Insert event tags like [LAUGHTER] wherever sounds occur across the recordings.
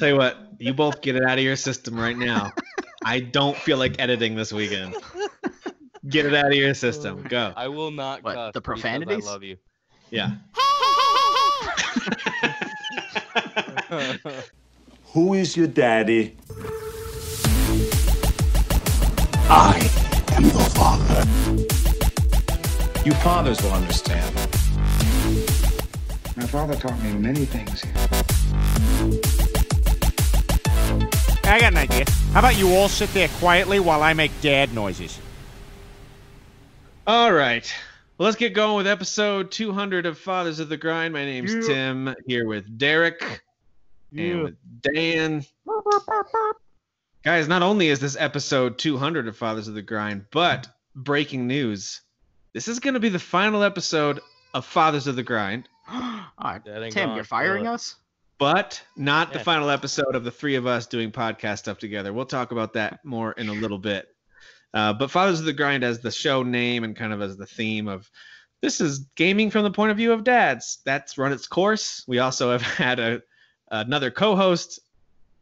Tell you what, you both get it out of your system right now. I don't feel like editing this weekend. Get it out of your system. Oh Go. I will not What, cuss the because profanities? I love you. Yeah. [LAUGHS] Who is your daddy? I am your father. You fathers will understand. My father taught me many things. I got an idea. How about you all sit there quietly while I make dad noises? All right. Well, let's get going with episode 200 of Fathers of the Grind. My name's Tim, here with Derek and with Dan. Guys, not only is this episode 200 of Fathers of the Grind, but breaking news. This is going to be the final episode of Fathers of the Grind, [GASPS] ah, All right, Tim, you're firing Feel it. us? But not the final episode of the three of us doing podcast stuff together. We'll talk about that more in a little bit. Uh, but Fathers of the Grind as the show name and kind of as the theme of this is gaming from the point of view of dads. That's run its course. We also have [LAUGHS] had a another co-host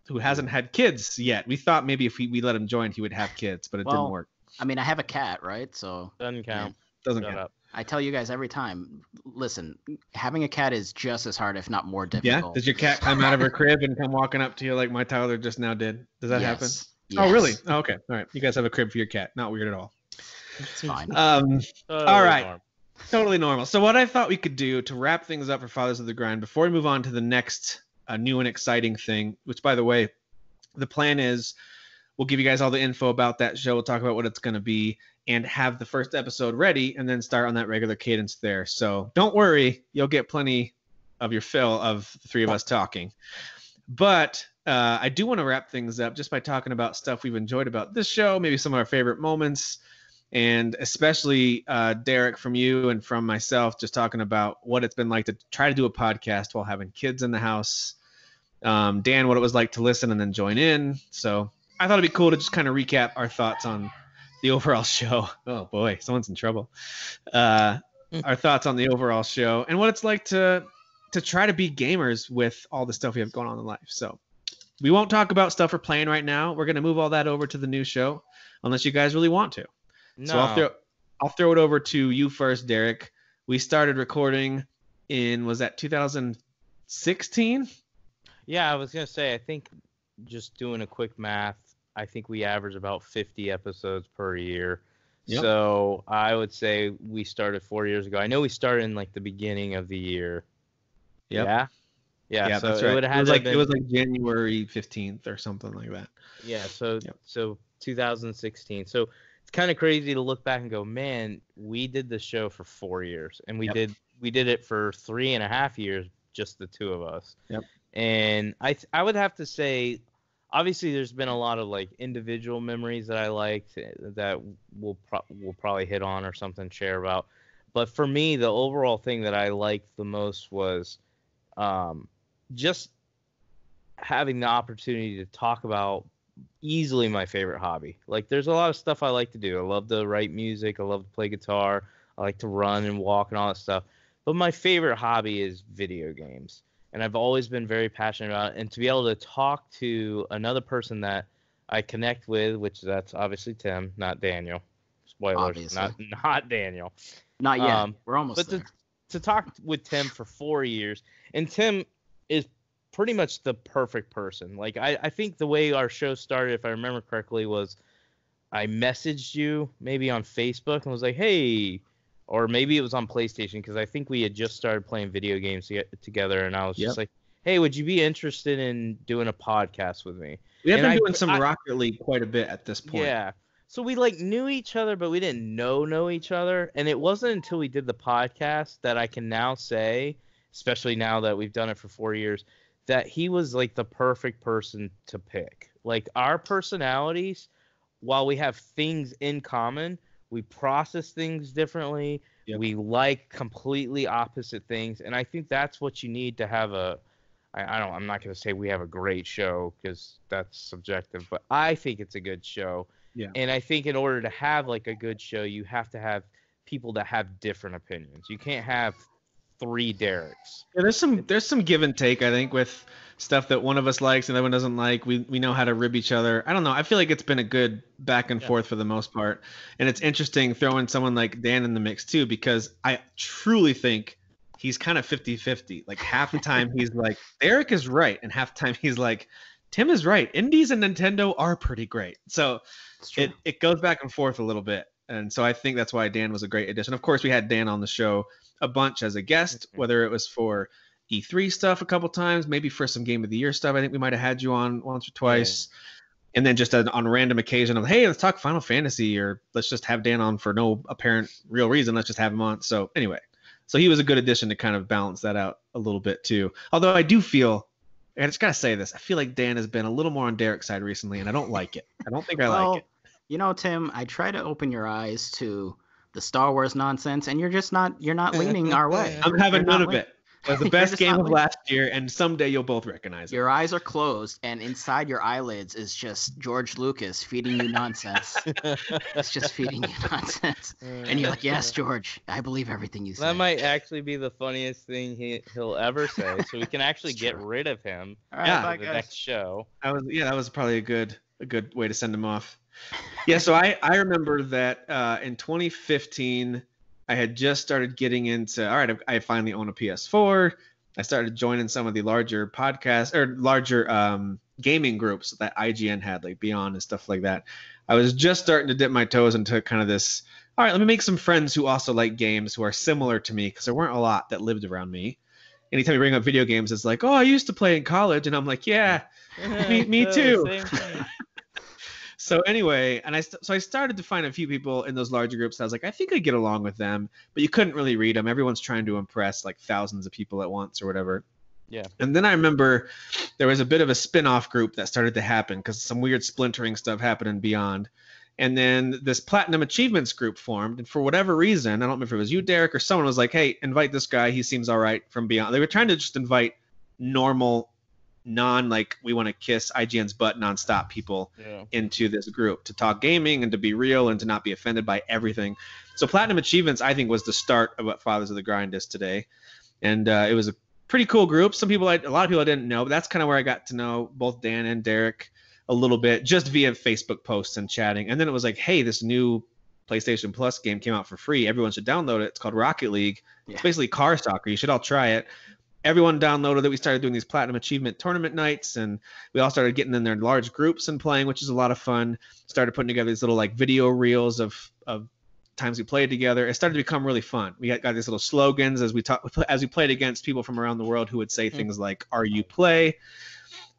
who hasn't had kids yet. We thought maybe if we, we let him join, he would have kids, but it didn't Well, work. I mean, I have a cat, right? So Doesn't count. Doesn't Shut count. up. I tell you guys every time. Listen, having a cat is just as hard, if not more difficult. Yeah. Does your cat come out of her crib and come walking up to you like my Tyler just now did? Does that happen? Yes. Oh, really? Oh, okay. All right. You guys have a crib for your cat. Not weird at all. It's fine. Um, Totally All right. norm. totally normal. So what I thought we could do to wrap things up for Fathers of the Grind before we move on to the next uh, new and exciting thing, which by the way, the plan is we'll give you guys all the info about that show. We'll talk about what it's going to be and have the first episode ready and then start on that regular cadence there. So don't worry, you'll get plenty of your fill of the three of us talking. But uh, I do want to wrap things up just by talking about stuff we've enjoyed about this show, maybe some of our favorite moments, and especially uh, Derek from you and from myself, just talking about what it's been like to try to do a podcast while having kids in the house. Um, Dan, what it was like to listen and then join in. So I thought it'd be cool to just kind of recap our thoughts on the overall show. [LAUGHS] Oh boy, someone's in trouble. Uh, our thoughts on the overall show and what it's like to to try to be gamers with all the stuff we have going on in life. So we won't talk about stuff we're playing right now. We're gonna move all that over to the new show, unless you guys really want to. No. So I'll throw I'll throw it over to you first, Derek. We started recording in was that 2016? Yeah, I was gonna say. I think just doing a quick math, I think we average about 50 episodes per year. Yep. So I would say we started four years ago. I know we started in like the beginning of the year. Yep. Yeah. Yeah, so that's it right. would It was like been, it was like January 15th or something like that. yeah. So Yep. so 2016. So it's kind of crazy to look back and go, man, we did the show for four years, and we Yep. did we did it for three and a half years, just the two of us. Yep. And I th- I would have to say, obviously, there's been a lot of like individual memories that I liked eh, that we'll pro- we'll probably hit on or something share about. But for me, the overall thing that I liked the most was um, just having the opportunity to talk about easily my favorite hobby. Like there's a lot of stuff I like to do. I love to write music, I love to play guitar, I like to run and walk and all that stuff. But my favorite hobby is video games. And I've always been very passionate about it. And to be able to talk to another person that I connect with, which that's obviously Tim, not Daniel. Spoilers, Obviously. not [LAUGHS] not Daniel Not yet. um, We're almost but there. to, to talk with Tim for four years, and Tim is pretty much the perfect person. Like I, I think the way our show started, if I remember correctly, was I messaged you maybe on Facebook and was like, hey, or maybe it was on PlayStation because I think we had just started playing video games to together, and I was Yep. just like, hey, would you be interested in doing a podcast with me? We have And been I- doing some I- Rocket League quite a bit at this point. Yeah. So we like knew each other, but we didn't know know each other. And it wasn't until we did the podcast that I can now say, especially now that we've done it for four years, that he was like the perfect person to pick. Like our personalities, while we have things in common, we process things differently. Yep. We like completely opposite things, and I think that's what you need to have a. I, I don't. I'm not going to say we have a great show because that's subjective, but I think it's a good show. Yeah. And I think in order to have like a good show, you have to have people that have different opinions. You can't have three Derek's. Yeah, there's some there's some give and take I think with stuff that one of us likes and the other one doesn't like. We we know how to rib each other. I don't know. I feel like it's been a good back and Yeah. forth for the most part, and it's interesting throwing someone like Dan in the mix too because I truly think he's kind of 50-50. Like half the time [LAUGHS] he's like Eric is right, and half the time he's like Tim is right. Indies and Nintendo are pretty great. So it it goes back and forth a little bit and so i think that's why dan was a great addition of course we had dan on the show a bunch as a guest Mhm. whether it was for e3 stuff a couple times maybe for some game of the year stuff i think we might have had you on once or twice and then just on, on random occasion of hey let's talk final fantasy or let's just have dan on for no apparent real reason let's just have him on so anyway so he was a good addition to kind of balance that out a little bit too although i do feel I just gotta say this. I feel like Dan has been a little more on Derek's side recently, and I don't like it. I don't think I well, like it. you know, Tim, I try to open your eyes to the Star Wars nonsense, and you're just not you're not leaning our way. I'm having You're none of lean- it. It was the [LAUGHS] best game of leaning. last year, and someday you'll both recognize it. Your eyes are closed, and inside your eyelids is just George Lucas feeding you nonsense. [LAUGHS] it's just feeding you nonsense, [LAUGHS] mm. and you're like, "Yes, George, I believe everything you say." That might actually be the funniest thing he he'll ever say. So we can actually get rid of him All right, Yeah. the guys. next show. That was yeah, that was probably a good a good way to send him off. Yeah, so I I remember that uh, in 2015 I had just started getting into all right, I, I finally own a PS4. I started joining some of the larger podcasts or larger um, gaming groups that IGN had, like Beyond and stuff like that. I was just starting to dip my toes into kind of this. All right, let me make some friends who also like games who are similar to me because there weren't a lot that lived around me. Anytime you bring up video games, it's like, oh, I used to play in college, and I'm like, yeah, [LAUGHS] Me- me too. So anyway, and I st- so I started to find a few people in those larger groups. I was like, I think I get along with them, but you couldn't really read them. Everyone's trying to impress like thousands of people at once or whatever. Yeah. And then I remember there was a bit of a spin-off group that started to happen because some weird splintering stuff happened in Beyond. And then this Platinum Achievements group formed, and for whatever reason, I don't remember if it was you, Derek, or someone was like, "Hey, invite this guy. He seems all right from Beyond." They were trying to just invite normal, non like we want to kiss IGN's butt nonstop people Yeah. into this group to talk gaming and to be real and to not be offended by everything. So Platinum Achievements, I think, was the start of what Fathers of the Grind is today, and uh, it was a pretty cool group. Some people, I, a lot of people I didn't know, but that's kind of where I got to know both Dan and Derek a little bit just via Facebook posts and chatting. And then it was like, hey, this new PlayStation Plus game came out for free. Everyone should download it. It's called Rocket League. Yeah. It's basically car soccer. You should all try it. Everyone downloaded it. We started doing these platinum achievement tournament nights, and we all started getting in there in large groups and playing, which is a lot of fun. Started putting together these little like video reels of of times we played together. It started to become really fun. We got, got these little slogans as we talk as we played against people from around the world who would say things like "Are you play?"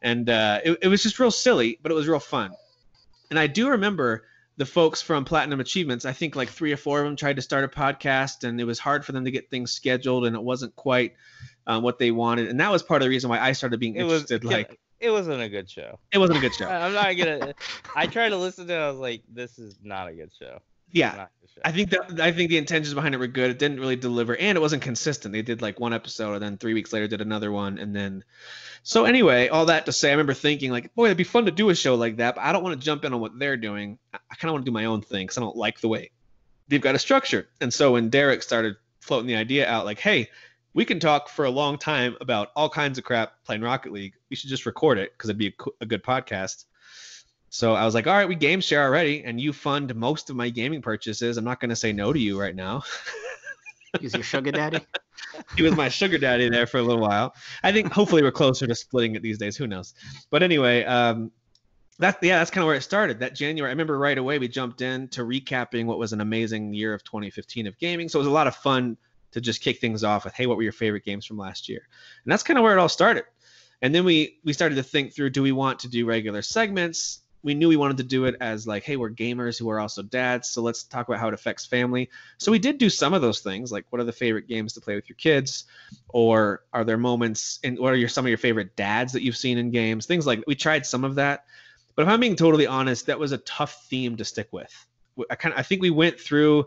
and uh, it, it was just real silly, but it was real fun. And I do remember the folks from Platinum Achievements. I think like three or four of them tried to start a podcast, and it was hard for them to get things scheduled, and it wasn't quite um, what they wanted. And that was part of the reason why I started being It interested. can- like it wasn't a good show. it wasn't a good show. [LAUGHS] I'm not gonna. I tried to listen to it. I was like, this is not a good show. Yeah, Not a good show. I think that I think the intentions behind it were good. It didn't really deliver, and it wasn't consistent. They did like one episode, and then three weeks later did another one, and then. So anyway, all that to say, I remember thinking like, boy, it'd be fun to do a show like that, but I don't want to jump in on what they're doing. I, I kind of want to do my own thing because I don't like the way they've got a structure. And so when Derek started floating the idea out, like, hey, we can talk for a long time about all kinds of crap playing Rocket League. We should just record it because it'd be a, co- a good podcast. So I was like, all right, we game share already, and you fund most of my gaming purchases. I'm not going to say no to you right now. [LAUGHS] He's your sugar daddy. [LAUGHS] he was my sugar daddy there for a little while. I think hopefully we're closer to splitting it these days. Who knows? But anyway, um, that yeah, that's kind of where it started. That January, I remember right away we jumped in to recapping what was an amazing year of 2015 of gaming. So it was a lot of fun to just kick things off with, hey, what were your favorite games from last year? And that's kind of where it all started. And then we we started to think through, do we want to do regular segments? We knew we wanted to do it as like, hey, we're gamers who are also dads, so let's talk about how it affects family. So we did do some of those things, like what are the favorite games to play with your kids, or are there moments and what are your some of your favorite dads that you've seen in games, things like we tried some of that. But if I'm being totally honest, that was a tough theme to stick with. I kind of I think we went through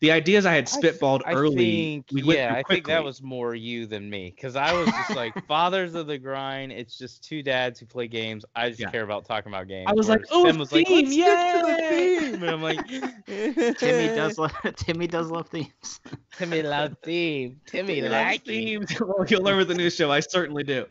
the ideas I had spitballed I early. think, we went yeah, I think that was more you than me, because I was just like [LAUGHS] fathers of the grind. It's just two dads who play games. I just Yeah. care about talking about games. I was like, "Oh, Tim was like, theme, let's stick the yay!" theme," and I'm like, [LAUGHS] Timmy does [LAUGHS] love Timmy does love themes. Timmy loves theme. Timmy Loves like themes. well, you'll learn with the new show. I certainly do.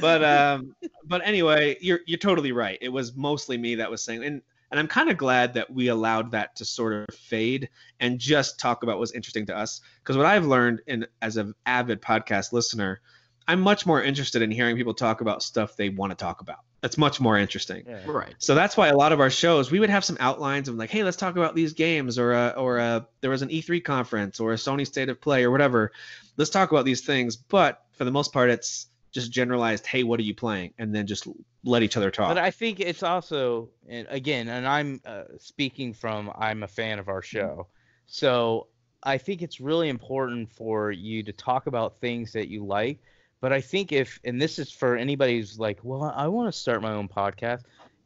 But um, but anyway, you're you're totally right. It was mostly me that was saying, and and I'm kind of glad that we allowed that to sort of fade and just talk about what's interesting to us. Because what I've learned, in as an avid podcast listener, I'm much more interested in hearing people talk about stuff they want to talk about. That's much more interesting. Yeah. Right. So that's why a lot of our shows we would have some outlines of like, hey, let's talk about these games, or a, or a, there was an E3 conference or a Sony State of Play or whatever. Let's talk about these things. But for the most part, it's just generalized. Hey, what are you playing? And then just let each other talk. But I think it's also, and again, and I'm uh, speaking from I'm a fan of our show, so I think it's really important for you to talk about things that you like. But I think if, and this is for anybody who's like, well, I want to start my own podcast,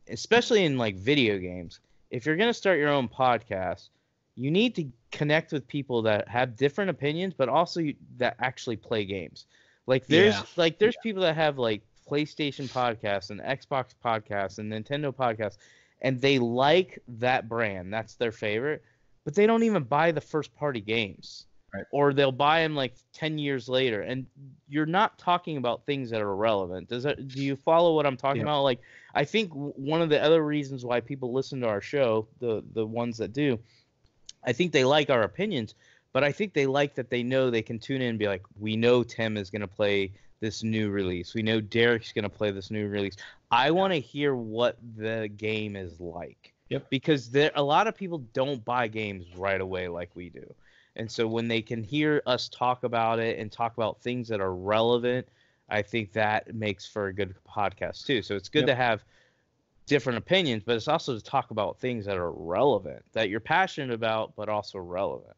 especially in like video games. If you're gonna start your own podcast, you need to connect with people that have different opinions, but also you, that actually play games. Like there's Yeah. like there's people that have like PlayStation podcasts and Xbox podcasts and Nintendo podcasts, and they like that brand. That's their favorite, but they don't even buy the first party games. Right. Or they'll buy them like ten years later, and you're not talking about things that are relevant. Does that? Do you follow what I'm talking Yeah. about? Like, I think one of the other reasons why people listen to our show, the the ones that do, I think they like our opinions, but I think they like that they know they can tune in and be like, we know Tim is going to play this new release. We know Derek's going to play this new release. I want to hear what the game is like. Yep. Because there a lot of people don't buy games right away like we do. And so when they can hear us talk about it and talk about things that are relevant, I think that makes for a good podcast too. So it's good Yep. to have different opinions, but it's also to talk about things that are relevant, that you're passionate about, but also relevant.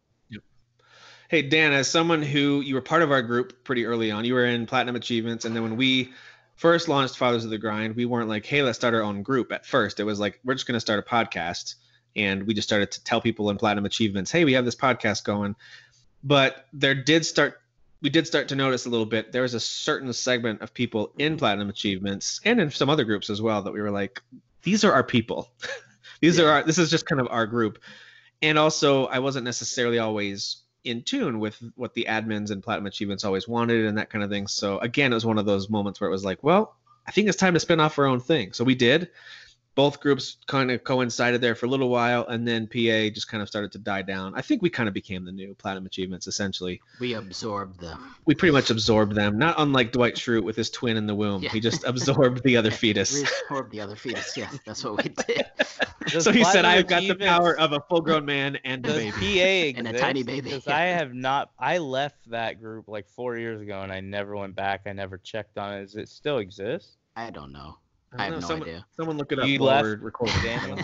Hey Dan, as someone who you were part of our group pretty early on, you were in Platinum Achievements, and then when we first launched Fathers of the Grind, we weren't like, hey, let's start our own group. At first, it was like we're just going to start a podcast, and we just started to tell people in Platinum Achievements, hey, we have this podcast going. But there did start, we did start to notice a little bit. There was a certain segment of people in Platinum Achievements and in some other groups as well that we were like, these are our people. [LAUGHS] these are our. This is just kind of our group. And also, I wasn't necessarily always in tune with what the admins and platinum achievements always wanted and that kind of thing. So again, it was one of those moments where it was like, well, I think it's time to spin off our own thing. So we did. Both groups kind of coincided there for a little while, and then PA just kind of started to die down. I think we kind of became the new platinum achievements. Essentially, We absorbed them. we pretty much absorbed them. Not unlike Dwight Schrute with his twin in the womb. Yeah. He just absorbed the other [LAUGHS] fetus. We absorbed the other fetus. Yeah, that's what we did. [LAUGHS] Does so he said, "I've got the power of a full-grown man and a baby." PA [LAUGHS] And a tiny baby, Because yeah. I have not. I left that group like four years ago, and I never went back. I never checked on it. Does it still exist? I don't know. I I have no someone, idea. Someone look it up You left, we're recording. [LAUGHS] Daniel?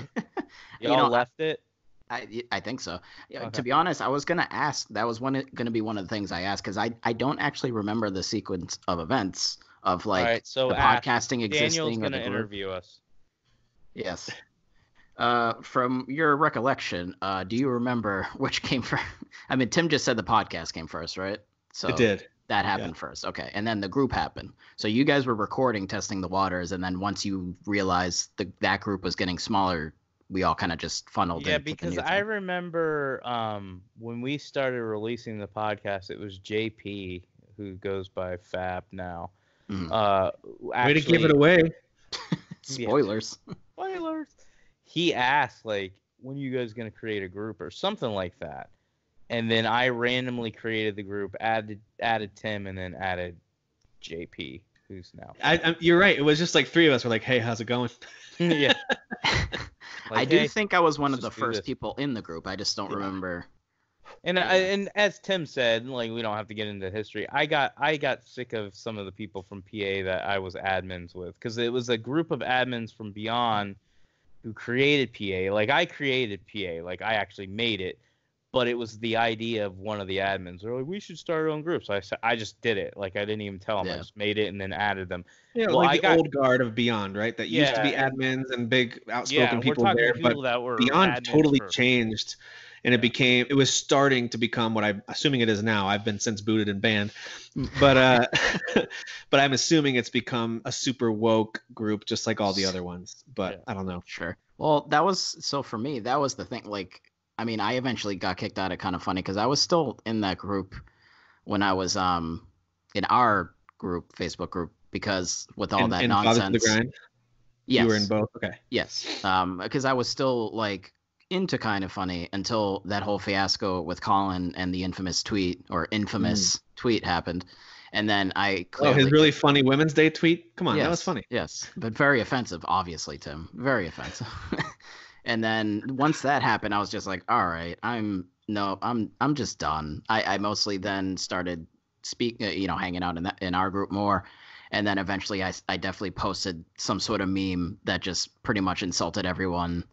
You Y'all know, left it. I, I think so. Yeah, Okay. To be honest, I was gonna ask. That was one gonna be one of the things I asked because I I don't actually remember the sequence of events of like All right, so the Ash, podcasting existing. Daniel's gonna interview us. Yes. Uh, from your recollection, uh, do you remember [LAUGHS] which came first? I mean, Tim just said the podcast came first, right? So it did. That happened first. Okay, and then the group happened. So you guys were recording, testing the waters, and then once you realized the, that group was getting smaller, we all kind of just funneled Yeah, in. with the because new I thing. remember um, when we started releasing the podcast, it was JP who goes by Fab now. Mhm. Uh, Way to give it away. [LAUGHS] spoilers. spoilers. He asked like, "When are you guys gonna create a group or something like that?" And then I randomly created the group, added added Tim, and then added JP, who's now. I, I, you're right. It was just like three of us were like, "Hey, how's it going?" [LAUGHS] yeah. [LAUGHS] I Like, do hey, think I was one of the first people in the group. I just don't Yeah. remember. And I, and as Tim said, like we don't have to get into history. I got I got sick of some of the people from PA that I was admins with because it was a group of admins from Beyond who created PA. Like I created PA, like I actually made it, but it was the idea of one of the admins. They're like, we should start our own group. So I said I just did it. Like I didn't even tell them. I just made it and then added them. Yeah, Well, like I the got- old guard of Beyond, right? That used to be admins and big outspoken yeah, we're people talking there, people but that were Beyond totally for- changed. and it became it was starting to become what I'm assuming it is now. I've been since booted and banned, but uh, [LAUGHS] but I'm assuming it's become a super woke group just like all the other ones. But Yeah. I don't know. Sure. Well, that was so for me. That was the thing. Like, I mean, I eventually got kicked out of kind of funny because I was still in that group when I was um in our group, Facebook group, because with all that nonsense. the grind. yes. You were in both. Okay. Yes. Um, because I was still like into kind of funny until that whole fiasco with Colin and the infamous tweet or infamous tweet happened, and then I Mm. Oh, his really funny Women's Day tweet. Come on, that was funny. Yes, but very offensive, obviously, Tim. Very offensive. [LAUGHS] and then once that happened, I was just like, all right, I'm no, I'm I'm just done. I, I mostly then started speak, uh, you know, hanging out in that in our group more. And then eventually, I, I definitely posted some sort of meme that just pretty much insulted everyone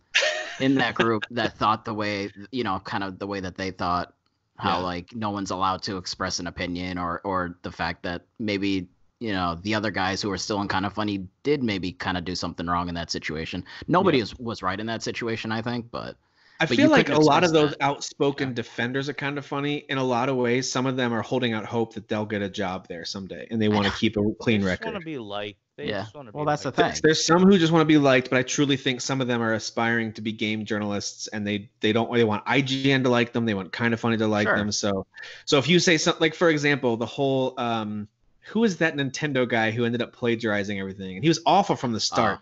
in that group [LAUGHS] that thought the way, you know, kind of the way that they thought. How Yeah. like no one's allowed to express an opinion, or or the fact that maybe you know the other guys who are still in kind of funny did maybe kind of do something wrong in that situation. Nobody was, was right in that situation, I think, but I But feel like a lot of those that. outspoken Yeah. defenders are kind of funny. In a lot of ways, some of them are holding out hope that they'll get a job there someday, and they want to keep a clean record. they just record. want to be liked. They Yeah. just want to Well, be that's the liked. thing. There's, there's some who just want to be liked, but I truly think some of them are aspiring to be game journalists, and they they don't they want IGN to like them. They want kind of funny to like Sure. them. So so if you say something like, for example, the whole um, who is that Nintendo guy who ended up plagiarizing everything, and he was awful from the start.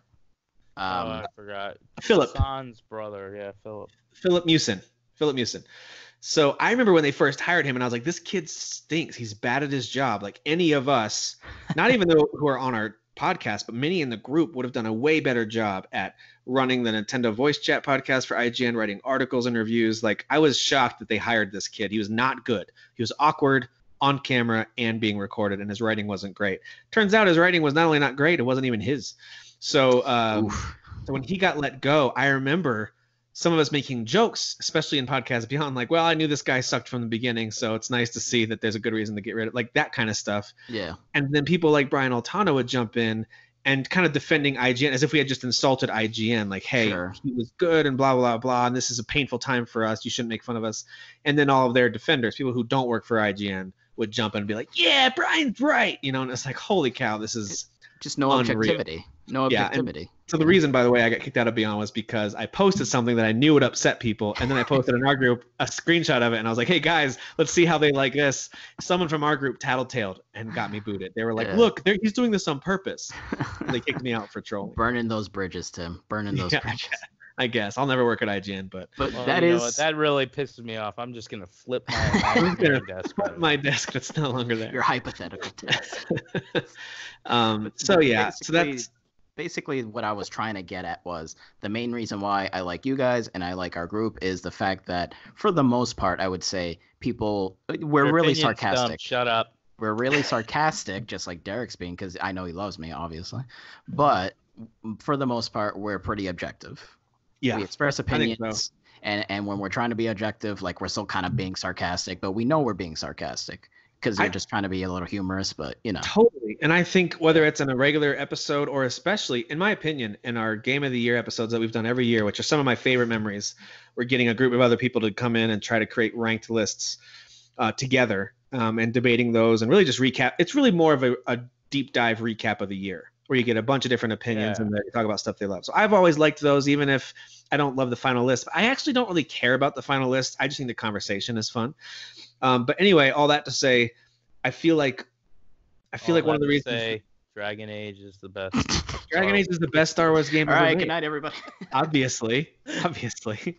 oh, um, I forgot. Filip. Hassan's brother. Yeah, Filip. Filip Miucin. Filip Miucin. So I remember when they first hired him, and I was like, "This kid stinks. He's bad at his job. Like any of us, not even though who are on our podcast, but many in the group would have done a way better job at running the Nintendo Voice Chat podcast for IGN, writing articles and reviews. Like I was shocked that they hired this kid. He was not good. He was awkward on camera and being recorded, and his writing wasn't great. Turns out his writing was not only not great, it wasn't even his. So um, so when he got let go, I remember some of us making jokes, especially in Podcast Beyond, like, well, I knew this guy sucked from the beginning, so it's nice to see that there's a good reason to get rid of like that kind of stuff. yeah, And then people like Brian Altano would jump in and kind of defending IGN as if we had just insulted IGN, like, hey, Sure. he was good and blah blah blah, and this is a painful time for us. You shouldn't make fun of us. And then all of their defenders, people who don't work for IGN, would jump in and be like, yeah, Brian's right, you know, and it's like, holy cow, this is just no Unreal. objectivity. No Yeah, objectivity. so the reason, by the way, I got kicked out of Beyond was because I posted something that I knew would upset people, and then I posted in our group a screenshot of it, and I was like, "Hey guys, let's see how they like this." Someone from our group tattletaled and got me booted. They were like, Yeah. "Look, he's doing this on purpose." And they kicked me out for trolling. [LAUGHS] Burning those bridges, Tim. Burning those Yeah. bridges. I guess I'll never work at IGN, but But Well, that know that really pisses me off. I'm just gonna flip my [LAUGHS] I'm gonna desk. flip my desk that's no longer there. your hypothetical test. [LAUGHS] um. So yeah. So that's basically what I was trying to get at was the main reason why I like you guys and I like our group is the fact that for the most part I would say people we're Your really opinion's dumb, sarcastic. Shut up. We're really [LAUGHS] sarcastic just like Derek's being cuz I know he loves me obviously. But for the most part we're pretty objective. Yeah. We express think so. opinions and and when we're trying to be objective like we're still kind of being sarcastic, but we know we're being sarcastic cuz you're just trying to be a little humorous, but you know. Totally. And I think whether it's in a regular episode or especially, in my opinion, in our game of the year episodes that we've done every year, which are some of my favorite memories, we're getting a group of other people to come in and try to create ranked lists uh, together um, and debating those and really just recap. It's really more of a, a deep dive recap of the year where you get a bunch of different opinions Yeah. and they talk about stuff they love. So I've always liked those, even if I don't love the final list. I actually don't really care about the final list. I just think the conversation is fun. Um, but anyway, all that to say, I feel like I feel All like one of the reasons say, Dragon Age is the best. [LAUGHS] Dragon Age is the best Star Wars game All ever right, made. good night everybody. [LAUGHS] Obviously, obviously.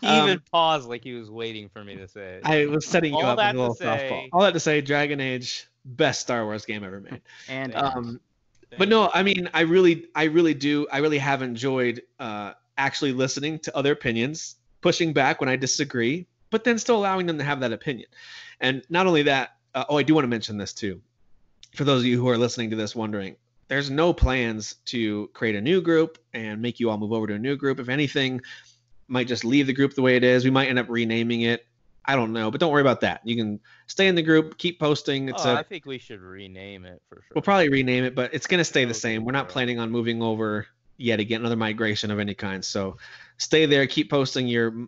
He Um, even paused like he was waiting for me to say it. I was setting you All up with that a little to softball. All that to say, Dragon Age, best Star Wars game ever made. And Um, but no, I mean, I really, I really do, I really have enjoyed uh, actually listening to other opinions, pushing back when I disagree, but then still allowing them to have that opinion. And not only that, uh, oh, I do want to mention this too. For those of you who are listening to this, wondering, there's no plans to create a new group and make you all move over to a new group. If anything, might just leave the group the way it is. We might end up renaming it. I don't know, but don't worry about that. You can stay in the group, keep posting. It's oh, a I think we should rename it for sure. We'll probably rename it, but it's going to stay the same. We're not planning on moving over yet again, another migration of any kind. So stay there, keep posting your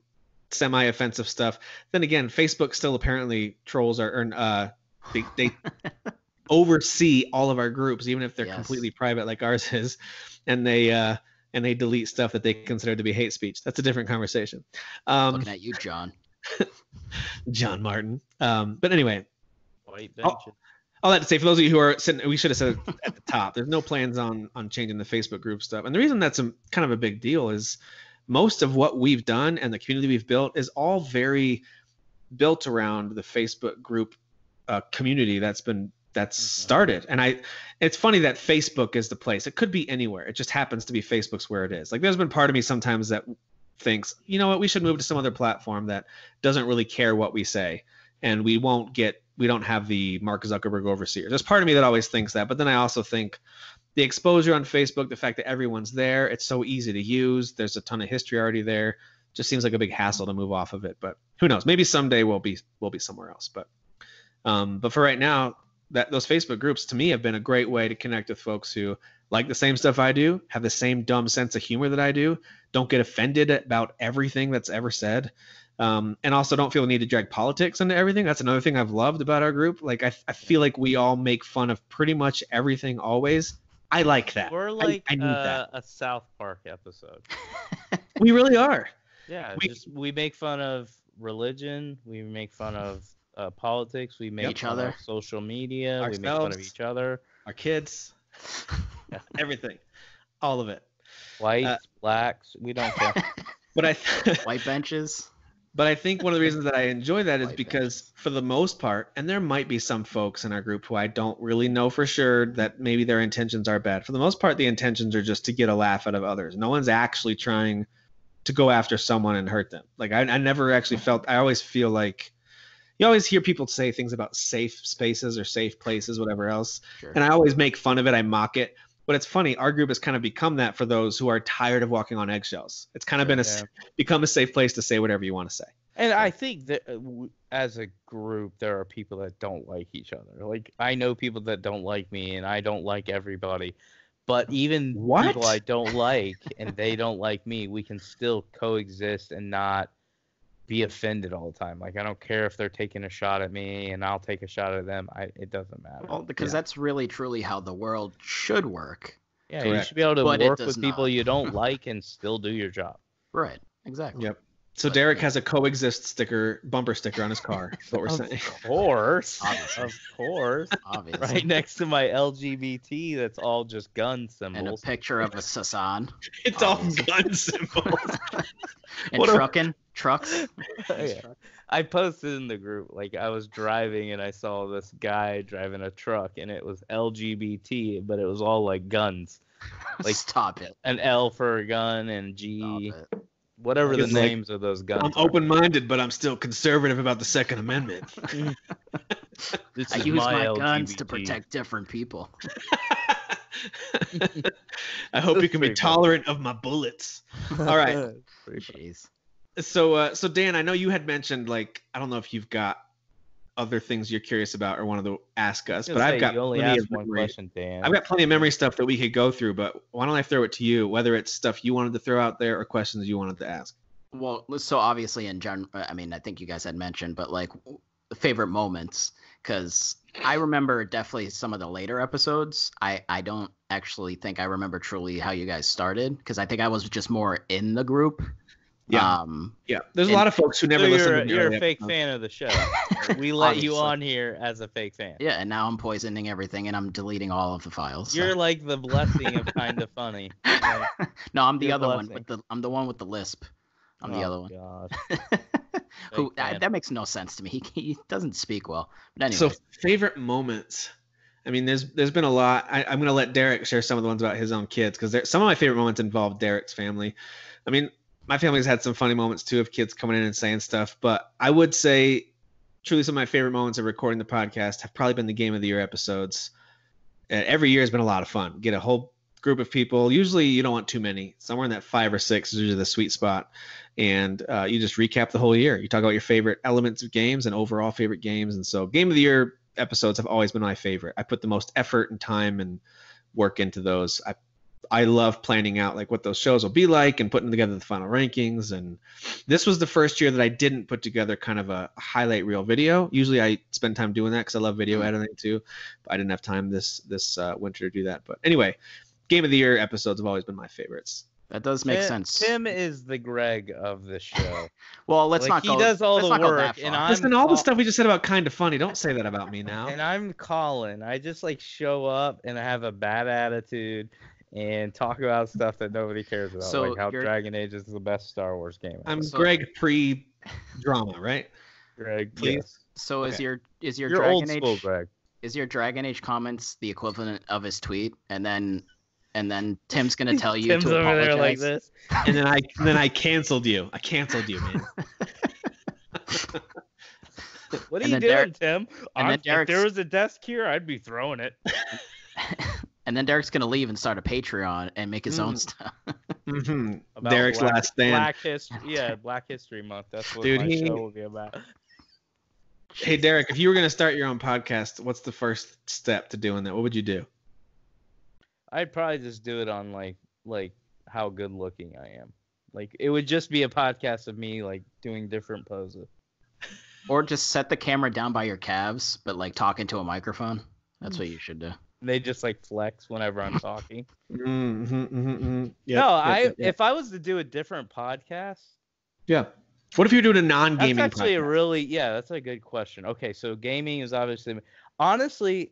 semi-offensive stuff. Then again, Facebook still apparently trolls are, or, uh, they, they [LAUGHS] oversee all of our groups, even if they're Yes. completely private like ours is, and they uh, and they delete stuff that they consider to be hate speech. That's a different conversation. Um, Looking at you, John. [LAUGHS] John Martin. Um, but anyway, Oh, all that to say, for those of you who are sitting, we should have said at the top. There's no plans on on changing the Facebook group stuff, and the reason that's a kind of a big deal is most of what we've done and the community we've built is all very built around the Facebook group uh, community that's been that's started. And I, it's funny that Facebook is the place. It could be anywhere. It just happens to be Facebook's where it is. Like there's been part of me sometimes that thinks, you know what, we should move to some other platform that doesn't really care what we say, and we won't get, we don't have the Mark Zuckerberg overseer. There's part of me that always thinks that, but then I also think the exposure on Facebook, the fact that everyone's there, it's so easy to use. There's a ton of history already there. Just seems like a big hassle to move off of it. But who knows? Maybe someday we'll be we'll be somewhere else. But um, but for right now, that those Facebook groups to me have been a great way to connect with folks who like the same stuff I do, have the same dumb sense of humor that I do, don't get offended about everything that's ever said, um, and also don't feel the need to drag politics into everything. That's another thing I've loved about our group. Like I, I feel like we all make fun of pretty much everything always. I like that. We're like I, need uh, a South Park episode. [LAUGHS] We really are. Yeah, We- just we make fun of religion, we make fun of uh, politics, we make Each fun other. of social media, we make fun of each other. Our kids, [LAUGHS] everything, all of it. Whites, Uh, blacks, we don't care. [LAUGHS] But I, [LAUGHS] White benches. But I think one of the reasons that I enjoy that is White because, benches. for the most part, and there might be some folks in our group who I don't really know for sure that maybe their intentions are bad. For the most part, the intentions are just to get a laugh out of others. No one's actually trying to go after someone and hurt them. Like I, I never actually felt. I always feel like you always hear people say things about safe spaces or safe places, whatever else, Sure. and I always make fun of it. I mock it. But it's funny. Our group has kind of become that for those who are tired of walking on eggshells. It's kind of been a Yeah. become a safe place to say whatever you want to say. And I think that uh, as a group, there are people that don't like each other. Like I know people that don't like me, and I don't like everybody. But even What? people I don't like, and they don't like me, we can still coexist and not be offended all the time. Like I don't care if they're taking a shot at me, and I'll take a shot at them. I it doesn't matter. Well, because Yeah. that's really truly how the world should work. yeah, you should be able to But work does with people you don't [LAUGHS] like and still do your job. Right. Exactly. Yep. So Derek has a coexist sticker, bumper sticker on his car. That's what we're Of saying. [LAUGHS] course, [LAUGHS] Obviously. of course. Obviously. right next to my LGBT that's all just gun symbols. And a picture of a Sasan. [LAUGHS] It's all Obviously. gun symbols. And What a- trucking. Trucks. Yeah. I posted in the group like I was driving and I saw this guy driving a truck and it was LGBT, but it was all like guns. Like- Stop it. An L for a gun and Stop G, it. Whatever the It's like, names of those guns. I'm open-minded, but I'm still conservative about the Second Amendment. [LAUGHS] This I is use my, guns LGBT. to protect different people. [LAUGHS] I hope you can be pretty funny. tolerant of my bullets. All right. [LAUGHS] Jeez. So, uh, so Dan, I know you had mentioned like I don't know if you've got other things you're curious about or wanted to ask us, but was I've got only plenty of one memory. question, Dan. I've got plenty of memory stuff that we could go through, but why don't I throw it to you? Whether it's stuff you wanted to throw out there or questions you wanted to ask. Well, so obviously in general, uh, I mean, I think you guys had mentioned, but like favorite moments, because I remember definitely some of the later episodes. I I don't actually think I remember truly how you guys started, because I think I was just more in the group. Yeah. Um, Yeah, there's a lot of folks who never So listen you're, to the you're a fake episodes. fan of the show. [LAUGHS] we let you on here as a fake fan. yeah, and now I'm poisoning everything, and I'm deleting all of the files. so- You're like the blessing of kind of funny. [LAUGHS] Yeah. no, I'm the You're other one with the. I'm the one with the lisp. I'm the Oh, other one. God. [LAUGHS] Who Fake that, that makes no sense to me. He, he doesn't speak well. But anyway, So favorite moments. I mean, there's there's been a lot. I, I'm gonna let Derek share some of the ones about his own kids because some of my favorite moments involve Derek's family. I mean, my family's had some funny moments too of kids coming in and saying stuff, but I would say truly some of my favorite moments of recording the podcast have probably been the game of the year episodes. Uh, every year has been a lot of fun. Get a whole group of people. Usually you don't want too many. Somewhere in that five or six is usually the sweet spot. And uh, you just recap the whole year. You talk about your favorite elements of games and overall favorite games. And so game of the year episodes have always been my favorite. I put the most effort and time and work into those. I I love planning out like what those shows will be like and putting together the final rankings. And this was the first year that I didn't put together kind of a highlight reel video. Usually I spend time doing that because I love video editing too. But I didn't have time this this uh, winter to do that. But anyway, game of the year episodes have always been my favorites. That does make Tim, sense. Tim is the Greg of the [LAUGHS] show. well, let's like, not he go. does all the work, and. I'm Listen, all the stuff we just said about kind of funny. Don't say that about me now. and I'm Colin. I just like show up and I have a bad attitude and talk about stuff that nobody cares about, So like how you're- Dragon Age is the best Star Wars game. I'm So- Greg pre drama, right? Greg, please. Yes. So is your is your You're Dragon old Age school, Greg. is your Dragon Age comments the equivalent of his tweet, and then and then Tim's gonna tell you Tim's to over apologize. there like this. And then I then I canceled you. I canceled you, man. What are And you doing, Derek- Tim? and I'm- then if there was a desk here, I'd be throwing it. [LAUGHS] and then Derek's gonna leave and start a Patreon and make his own Mm. stuff. hmm About Derek's Black, last stand. Black history, yeah, Black History Month. That's what Dude, my he- show will be about. Hey Derek, if you were gonna start your own podcast, what's the first step to doing that? What would you do? I'd probably just do it on like like how good looking I am. Like it would just be a podcast of me like doing different poses. or just set the camera down by your calves, but like talking to a microphone. That's what you should do. They just like flex whenever I'm talking. [LAUGHS] Mm-hmm, mm-hmm, mm-hmm. Yep, no, yep, I yep, if I was to do a different podcast, yeah. What if you're doing a non-gaming That's actually a really yeah, that's a good question. Okay, so gaming is obviously honestly,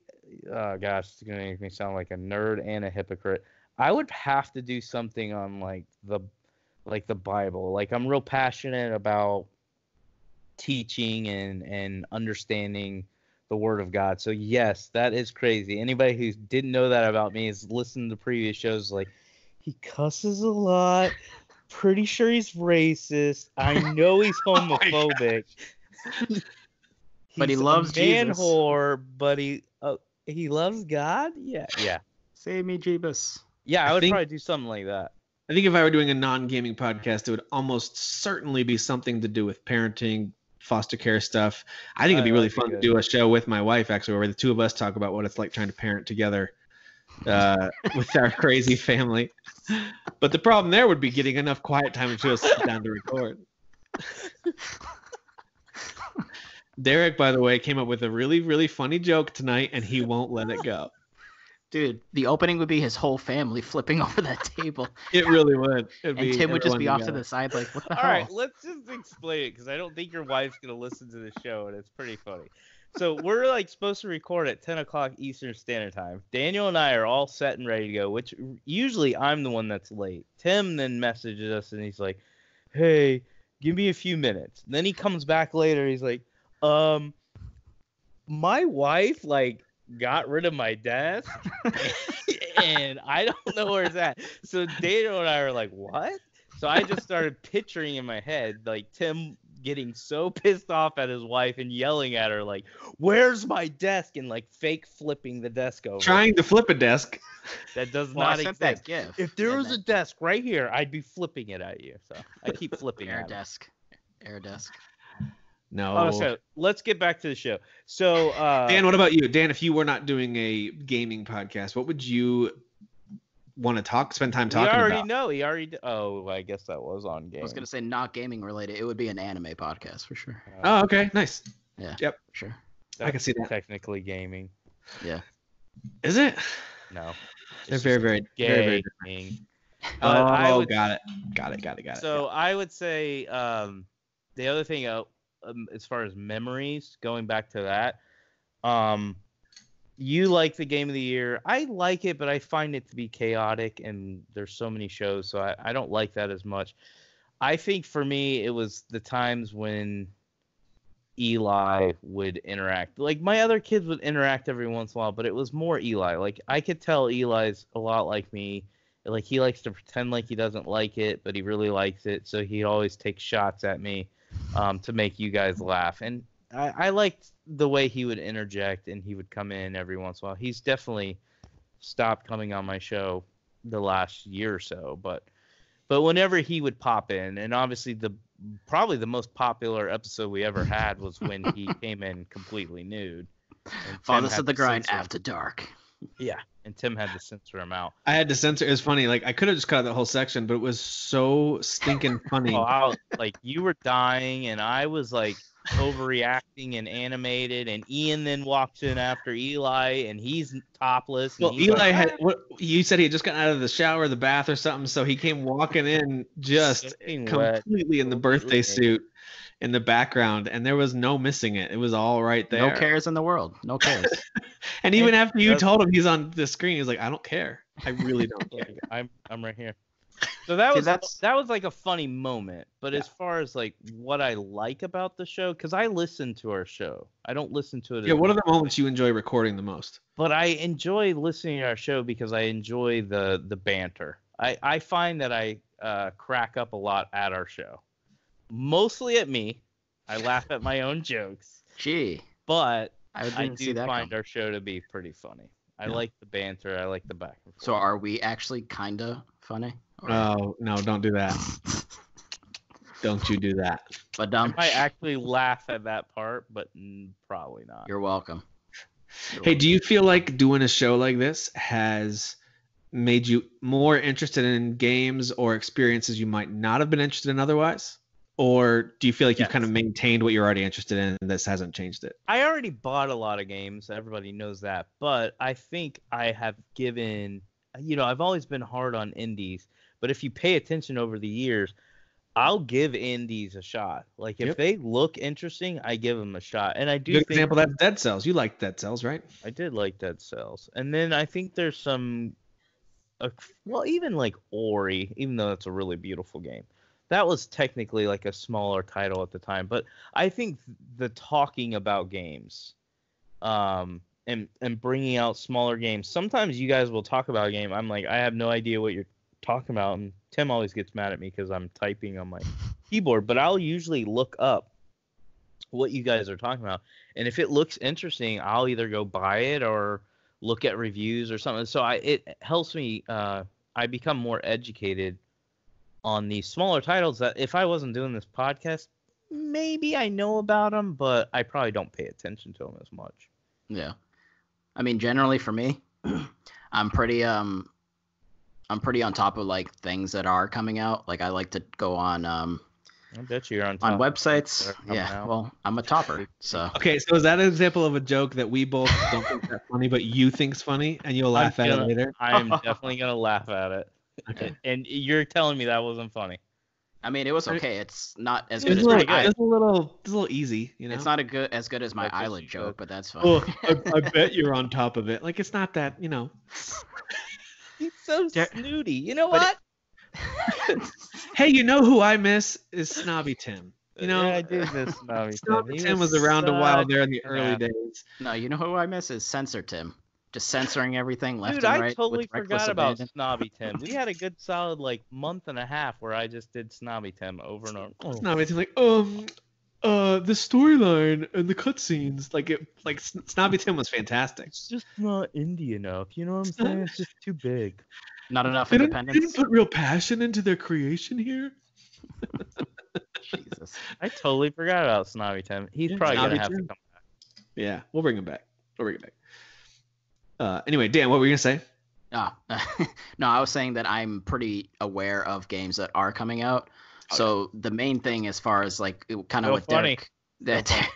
oh gosh, it's gonna make me sound like a nerd and a hypocrite. I would have to do something on like the like the Bible. Like I'm real passionate about teaching and and understanding the word of God. So yes, that is crazy. Anybody who didn't know that about me is listening to previous shows like he cusses a lot. Pretty sure he's racist. I know he's [LAUGHS] homophobic. [LAUGHS] But he He's a loves man Jesus. whore, but he uh, he loves God. Yeah, yeah, Save me, Jeebus. yeah. I, I would think- probably do something like that. I think if I were doing a non-gaming podcast, it would almost certainly be something to do with parenting, foster care stuff. I think it'd be Oh, really fun to do a show with my wife, actually, where the two of us talk about what it's like trying to parent together [LAUGHS] uh, with our crazy family. But the problem there would be getting enough quiet time to sit down to record. [LAUGHS] Derek, by the way, came up with a really, really funny joke tonight, and he won't let it go. Dude, the opening would be his whole family [LAUGHS] flipping over that table, [LAUGHS] It really would. [LAUGHS] It'd and be Tim would just be off to the side, like, "What the All hell?" right, let's just explain it because I don't think your wife's gonna listen to the show, and it's pretty funny. So we're like supposed to record at 10 o'clock Eastern Standard Time. Daniel and I are all set and ready to go, which usually I'm the one that's late. Tim then messages us and he's like, "Hey, give me a few minutes." And then he comes back later. He's like, "Um, my wife like got rid of my desk, [LAUGHS] [LAUGHS] and I don't know where it's at." So Daniel and I were like, "What?" So I just started picturing in my head like Tim getting so pissed off at his wife and yelling at her like, "Where's my desk?" and like fake flipping the desk over. Trying to flip a desk. That does Well, not exist. If there and was a desk right here, I'd be flipping it at you. So I keep [LAUGHS] flipping air at it. desk, air desk. No. Oh, so let's get back to the show. So uh, Dan, what about you? Dan, if you were not doing a gaming podcast, what would you want to talk, spend time talking about? we already about? know. He already. Oh, I guess that was on game. I was gonna say not gaming related. It would be an anime podcast for sure. Oh, okay, nice. Yeah. Yep. sure. I can see that. Technically gaming. Yeah. Is it? No. They're It's very, just very, very, very. gaming. Oh, But I would- got it, got it, got it, got it. So I would say um, the other thing, uh, um, as far as memories, going back to that, um, you like the game of the year. I like it, but I find it to be chaotic, and there's so many shows, so I, I don't like that as much. I think for me, it was the times when Eli would interact. Like my other kids would interact every once in a while, but it was more Eli. Like I could tell Eli's a lot like me. Like he likes to pretend like he doesn't like it, but he really likes it. So he always takes shots at me um, to make you guys laugh. And I, I liked the way he would interject and he would come in every once in a while. He's definitely stopped coming on my show the last year or so, but but whenever he would pop in, and obviously the probably the most popular episode we ever had was when he [LAUGHS] came in completely nude. Fathers had of the grind after dark. Yeah, and Tim had to censor him out. I had to censor. It was funny. Like I could have just cut out that whole section, but it was so stinking [LAUGHS] funny. Oh, I like you were dying, and I was like overreacting and animated, and Ian then walks in after Eli, and he's topless. and Well, he's Eli like, had ah! what you said he had just gotten out of the shower, the bath, or something. So he came walking in just Soaking wet. completely in the birthday suit in the background, and there was no missing it. It was all right there. No cares in the world. No cares. [LAUGHS] And even after you told him he's on the screen, he's like, "I don't care. I really don't [LAUGHS] care." I'm I'm right here. So that See, was that's- that was like a funny moment. But as far as like what I like about the show, because I listen to our show, I don't listen to it. Yeah. as What are the moments you enjoy recording the most? but I enjoy listening to our show because I enjoy the the banter. I I find that I uh, crack up a lot at our show, mostly at me. I laugh at my own jokes, Gee, but I didn't I see do that. find come. our show to be pretty funny. I Yeah. like the banter. I like the back and forth. So are we actually kinda funny? Or- Oh no! Don't do that. [LAUGHS] Don't you do that. but I um, might actually laugh at that part, but probably not. you're welcome. Hey, do you feel like doing a show like this has made you more interested in games or experiences you might not have been interested in otherwise? Or do you feel like you've kind of maintained what you're already interested in and this hasn't changed it? I already bought a lot of games. Everybody knows that. But I think I have given, you know, I've always been hard on indies. But if you pay attention over the years, I'll give indies a shot. Like if Yep. they look interesting, I give them a shot. And I do Good example that's Dead Cells. You like Dead Cells, right? I did like Dead Cells. And then I think there's some, uh, well, even like Ori, even though it's a really beautiful game, that was technically like a smaller title at the time. But I think the talking about games, um, and and bringing out smaller games. Sometimes you guys will talk about a game. I'm like, I have no idea what you're talking about, and Tim always gets mad at me because I'm typing on my [LAUGHS] keyboard. But I'll usually look up what you guys are talking about and if it looks interesting i'll either go buy it or look at reviews or something so i it helps me uh i become more educated on these smaller titles that if i wasn't doing this podcast maybe i know about them but i probably don't pay attention to them as much Yeah. I mean, generally for me, [CLEARS THROAT] I'm pretty um I'm pretty on top of like things that are coming out. Like I like to go on um i bet you you're on, on top of websites. that are coming Yeah. out. Well, I'm a topper. So [LAUGHS] Okay, so is that an example of a joke that we both don't think that's funny, but you think's funny and you'll laugh at gonna- it later? i'm [LAUGHS] definitely gonna laugh at it Okay. and, and you're telling me that wasn't funny I mean, it was okay. It's not as It's good a as little, my it's a little, it's a little easy, you know. It's not a good as good as my That's just eyelid joke, but that's fine. Oh, I, I [LAUGHS] bet you're on top of it. Like it's not that, you know. [LAUGHS] he's so There- snooty you know But what [LAUGHS] Hey, you know who I miss is Snobby Tim. You know, yeah, i did miss Snobby Tim. Snobby Tim was around a while there in the early ass. days. no, you know who I miss is Censor Tim. Just censoring everything left Dude, and I right. totally with reckless forgot about abandon. Snobby [LAUGHS] Tim. We had a good solid like month and a half where I just did Snobby Tim over and over. Oh, Snobby Tim, like, um, uh, the storyline and the cutscenes, like it, like Snobby Tim was fantastic. it's just not indie enough. You know what I'm saying? It's just too big. Not enough They didn't, they independence. didn't put real passion into their creation here. Jesus. [LAUGHS] I totally forgot about Snobby Tim. He's Yeah, probably Snobby gonna have to come back. Yeah, we'll bring him back. We'll bring him back. Uh, anyway, Dan, what were you gonna say? Ah, [LAUGHS] no, I was saying that I'm pretty aware of games that are coming out. So the main thing, as far as like kind of what funny. [LAUGHS] Derek, that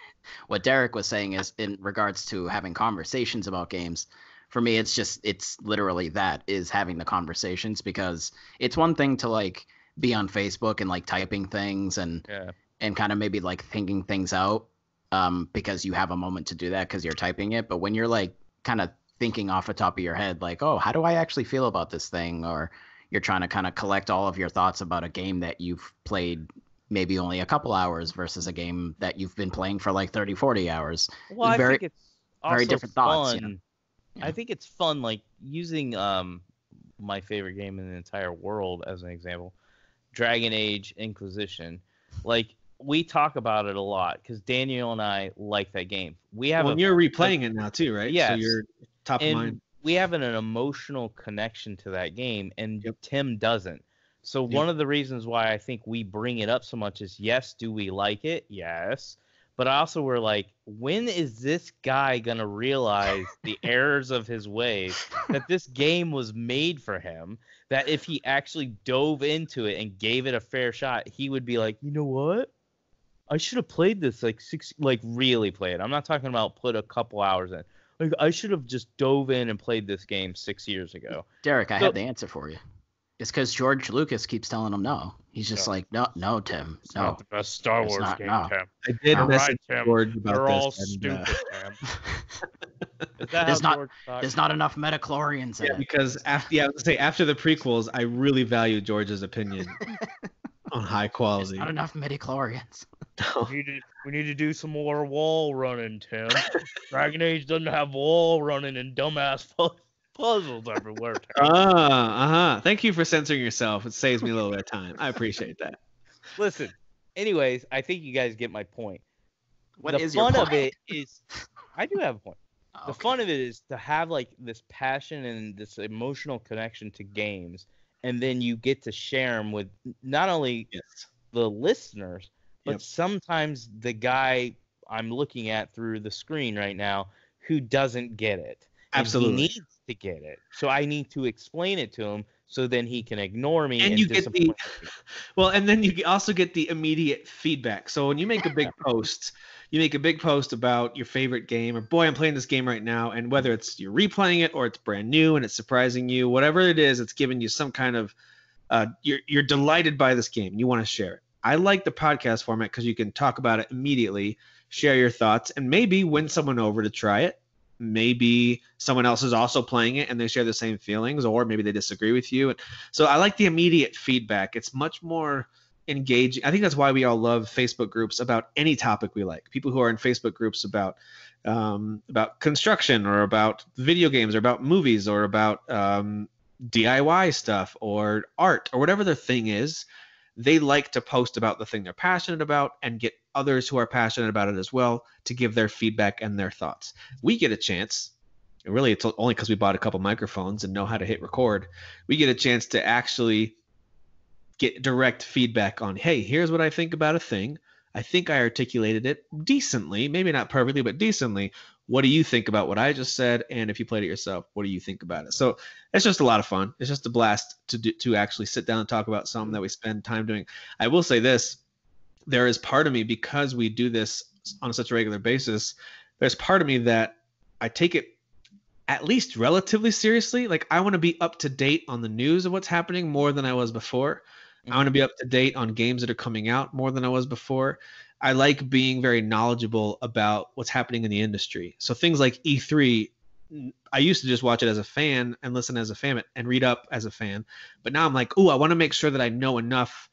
what Derek was saying is in regards to having conversations about games. For me, it's just it's literally that is having the conversations because it's one thing to like be on Facebook and like typing things and Yeah. and kind of maybe like thinking things out um, because you have a moment to do that because you're typing it. But when you're like kind of thinking off the top of your head, like, oh, how do I actually feel about this thing? Or you're trying to kind of collect all of your thoughts about a game that you've played maybe only a couple hours versus a game that you've been playing for like 30, 40 hours. Well, I think it's very also different thoughts, you know? fun- Yeah. I think it's fun, like using um my favorite game in the entire world as an example, Dragon Age Inquisition. Like we talk about it a lot because Daniel and I like that game. We have Well, a, and you're replaying it now too, right? So Yes. you're top of and mind. we have an, an emotional connection to that game, and Yep. Tim doesn't. So Yep. one of the reasons why I think we bring it up so much is yes, do we like it? Yes, but also we're like, when is this guy gonna realize the [LAUGHS] errors of his ways? That this game was made for him. That if he actually dove into it and gave it a fair shot, he would be like, you know what? I should have played this like six, like really played. It. I'm not talking about put a couple hours in. Like I should have just dove in and played this game six years ago. Derek, I So- have the answer for you. It's because George Lucas keeps telling him no. He's just Yeah. like, no, no, Tim, It's no. not the best Star Wars not- game, no. Tim. I did All message right, Tim. George about You're all this. and, stupid, uh, Tim. [LAUGHS] There's not- There's not enough midi-chlorians in yeah, it. because after yeah, I was gonna say after the prequels, I really value George's opinion [LAUGHS] on high There's quality. not enough midi-chlorians. We need, to, we need to do some more wall running, Tim. [LAUGHS] Dragon Age doesn't have wall running and dumbass pu- puzzles everywhere. Tim. Ah, uh huh. Thank you for censoring yourself. It saves me a little bit of time. I appreciate that. Listen, anyways, I think you guys get my point. What the is fun your of it is, I do have a point. [LAUGHS] The Okay. fun of it is to have like this passion and this emotional connection to games, and then you get to share them with not only Yes. the listeners, but Yep. sometimes the guy I'm looking at through the screen right now who doesn't get it. Absolutely. He needs to get it. So I need to explain it to him so then he can ignore me. And And, you get the- me. [LAUGHS] Well, and then you also get the immediate feedback. So when you make a big post, you make a big post about your favorite game, or boy, I'm playing this game right now, and whether it's you're replaying it or it's brand new and it's surprising you, whatever it is, it's giving you some kind of uh, you're you're delighted by this game. You want to share it. I like the podcast format because you can talk about it immediately, share your thoughts, and maybe win someone over to try it. Maybe someone else is also playing it and they share the same feelings, or maybe they disagree with you. And so I like the immediate feedback. It's much more engaging. I think that's why we all love Facebook groups about any topic we like. People who are in Facebook groups about um, about construction or about video games or about movies or about um, DIY stuff or art or whatever their thing is. They like to post about the thing they're passionate about and get others who are passionate about it as well to give their feedback and their thoughts. We get a chance. Really, it's only because we bought a couple microphones and know how to hit record. We get a chance to actually get direct feedback on, hey, here's what I think about a thing. I think I articulated it decently, maybe not perfectly, but decently. What do you think about what I just said? And if you played it yourself, what do you think about it? So it's just a lot of fun. It's just a blast to do, to actually sit down and talk about something that we spend time doing. I will say this: there is part of me because we do this on such a regular basis. There's part of me that I take it at least relatively seriously. Like I want to be up to date on the news of what's happening more than I was before. I want to be up to date on games that are coming out more than I was before. I like being very knowledgeable about what's happening in the industry. So things like E3, I used to just watch it as a fan and listen as a fan and read up as a fan. But now I'm like, oh, I want to make sure that I know enough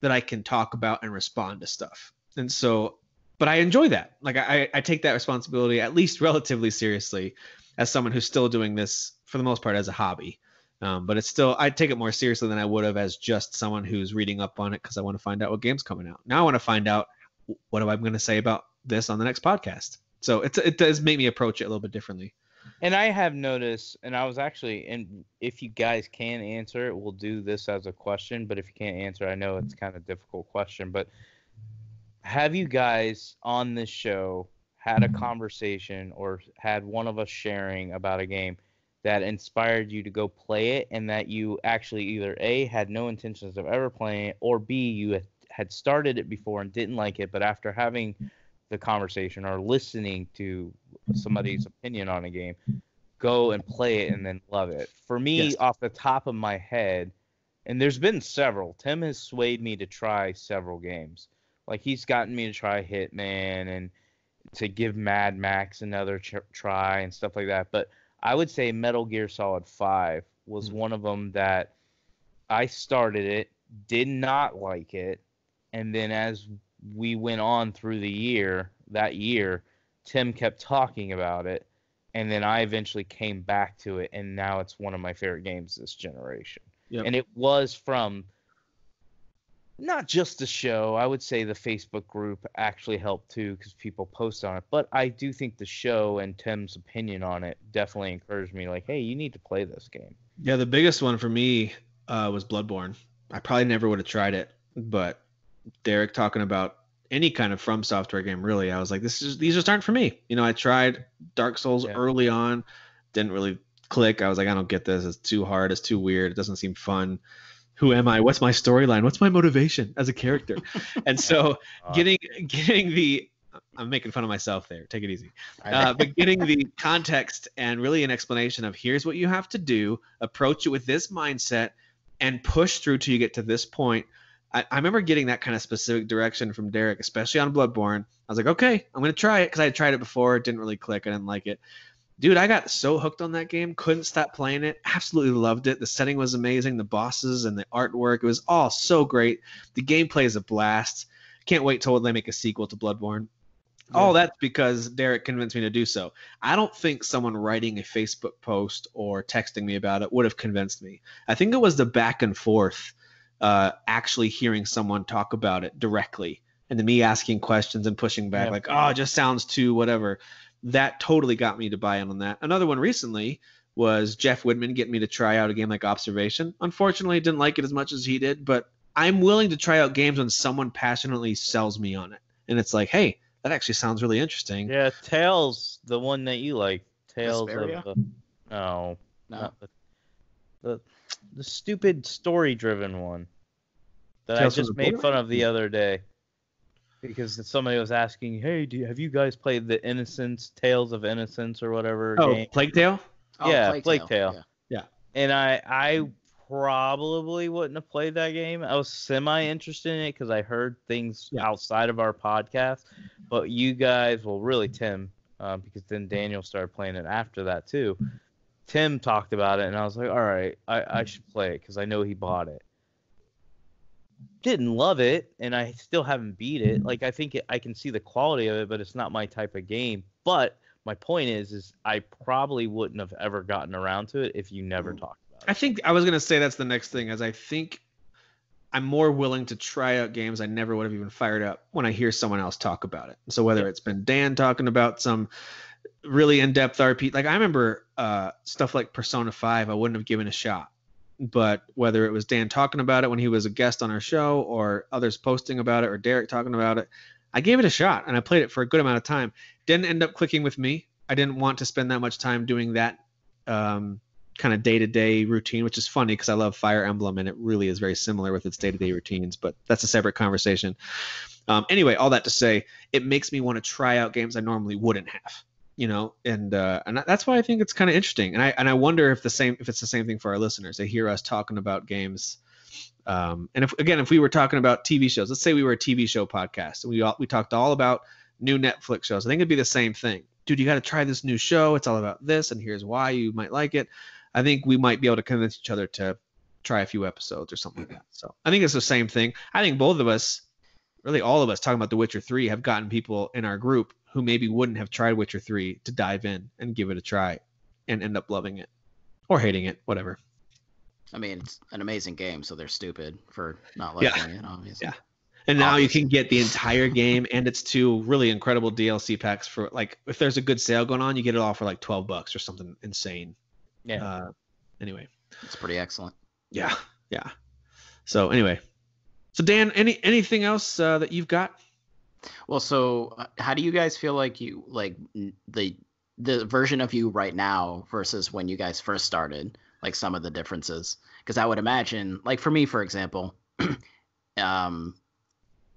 that I can talk about and respond to stuff. And so, but I enjoy that. Like I, I take that responsibility at least [LAUGHS] relatively seriously as someone who's still doing this for the most part as a hobby. Um, but it's still, I take it more seriously than I would have as just someone who's reading up on it because I want to find out what game's coming out. Now I want to find out what am I going to say about this on the next podcast. So it's, it does make me approach it a little bit differently. And I have noticed, and I was actually, and if you guys can answer it, we'll do this as a question. But if you can't answer, I know it's kind of difficult question. But have you guys on this show had a conversation or had one of us sharing about a game that inspired you to go play it, and that you actually either a had no intentions of ever playing it, or b you had- started it before and didn't like it, but after having the conversation or listening to somebody's opinion on a game, go and play it and then love it. For me, Yes. off the top of my head, and there's been several. Tim has swayed me to try several games. Like he's gotten me to try Hitman and to give Mad Max another ch- try and stuff like that. But I would say Metal Gear Solid 5 was Mhm. one of them that I started it, did not like it, and then as we went on through the year, that year, Tim kept talking about it, and then I eventually came back to it, and now it's one of my favorite games this generation. Yep. And it was from not just the show. I would say the Facebook group actually helped too because people post on it. But I do think the show and Tim's opinion on it definitely encouraged me. Like, hey, you need to play this game. Yeah, the biggest one for me uh, was Bloodborne. I probably never would have tried it, but Derek talking about any kind of From Software game really. I was like, this is these just aren't for me. You know, I tried Dark Souls Yeah. early on, didn't really click. I was like, I don't get this. It's too hard. It's too weird. It doesn't seem fun. Who am I? What's my storyline? What's my motivation as a character? [LAUGHS] and so getting getting the I'm making fun of myself there. Take it easy. Uh, but getting the context and really an explanation of here's what you have to do, approach it with this mindset, and push through till you get to this point. I, I remember getting that kind of specific direction from Derek, especially on Bloodborne. I was like, okay, I'm gonna try it because I had tried it before. It didn't really click. I didn't like it. Dude, I got so hooked on that game, couldn't stop playing it. Absolutely loved it. The setting was amazing, the bosses and the artwork, it was all so great. The gameplay is a blast. Can't wait till they make a sequel to Bloodborne. All that's because Derek convinced me to do so. I don't think someone writing a Facebook post or texting me about it would have convinced me. I think it was the back and forth, uh, actually hearing someone talk about it directly, and then me asking questions and pushing back, Yeah. like, "Oh, it just sounds too whatever." That totally got me to buy in on that. Another one recently was Jeff Woodman getting me to try out a game like Observation. Unfortunately, didn't like it as much as he did, but I'm willing to try out games when someone passionately sells me on it, and it's like, hey, that actually sounds really interesting. Yeah, Tales, the one that you like. Tales Vesperia? of the uh, no, No. the, the the stupid story-driven one that Tales I just made fun of the other day because somebody was asking, "Hey, do you, have you guys played the Innocence Tales of Innocence or whatever Oh, game?" Plague Tale. yeah, Plague Plague Tale, Tale. yeah. And I I probably wouldn't have played that game. I was semi interested in it because I heard things Yeah. outside of our podcast. But you guys, well, really Tim, uh, because then Daniel started playing it after that too. Tim talked about it, and I was like, all right, I, I should play it because I know he bought it. Didn't love it, and I still haven't beat it. Like I think it, I can see the quality of it, but it's not my type of game. But my point is, is I probably wouldn't have ever gotten around to it if you never talked about it. I think I was gonna say that's the next thing, as I think I'm more willing to try out games I never would have even fired up when I hear someone else talk about it. So whether it's been Dan talking about some really in-depth RP, like I remember uh, stuff like Persona 5, I wouldn't have given a shot. But whether it was Dan talking about it when he was a guest on our show, or others posting about it, or Derek talking about it, I gave it a shot and I played it for a good amount of time. Didn't end up clicking with me. I didn't want to spend that much time doing that um, kind of day-to-day routine, which is funny because I love Fire Emblem and it really is very similar with its day-to-day routines. But that's a separate conversation. Um, anyway, all that to say, it makes me want to try out games I normally wouldn't have. You know, and uh, and that's why I think it's kind of interesting. And I and I wonder if the same if it's the same thing for our listeners. They hear us talking about games. Um, and if again, if we were talking about TV shows, let's say we were a TV show podcast, and we all, we talked all about new Netflix shows. I think it'd be the same thing. Dude, you got to try this new show. It's all about this, and here's why you might like it. I think we might be able to convince each other to try a few episodes or something like that. So I think it's the same thing. I think both of us, really all of us, talking about The Witcher 3, have gotten people in our group who maybe wouldn't have tried Witcher 3 to dive in and give it a try and end up loving it or hating it, whatever. I mean, it's an amazing game, so they're stupid for not Yeah. it, obviously. Yeah. And now you can get the entire game and its two really incredible DLC packs for like if there's a good sale going on, you get it all for like 12 bucks or something insane. Yeah. Uh, anyway, It's pretty excellent. yeah, yeah. So anyway, so Dan, any anything else uh, that you've got? Well, so uh, how do you guys feel like you like the the version of you right now versus when you guys first started? Like some of the differences, because I would imagine, like for me, for example, [CLEARS THROAT] um,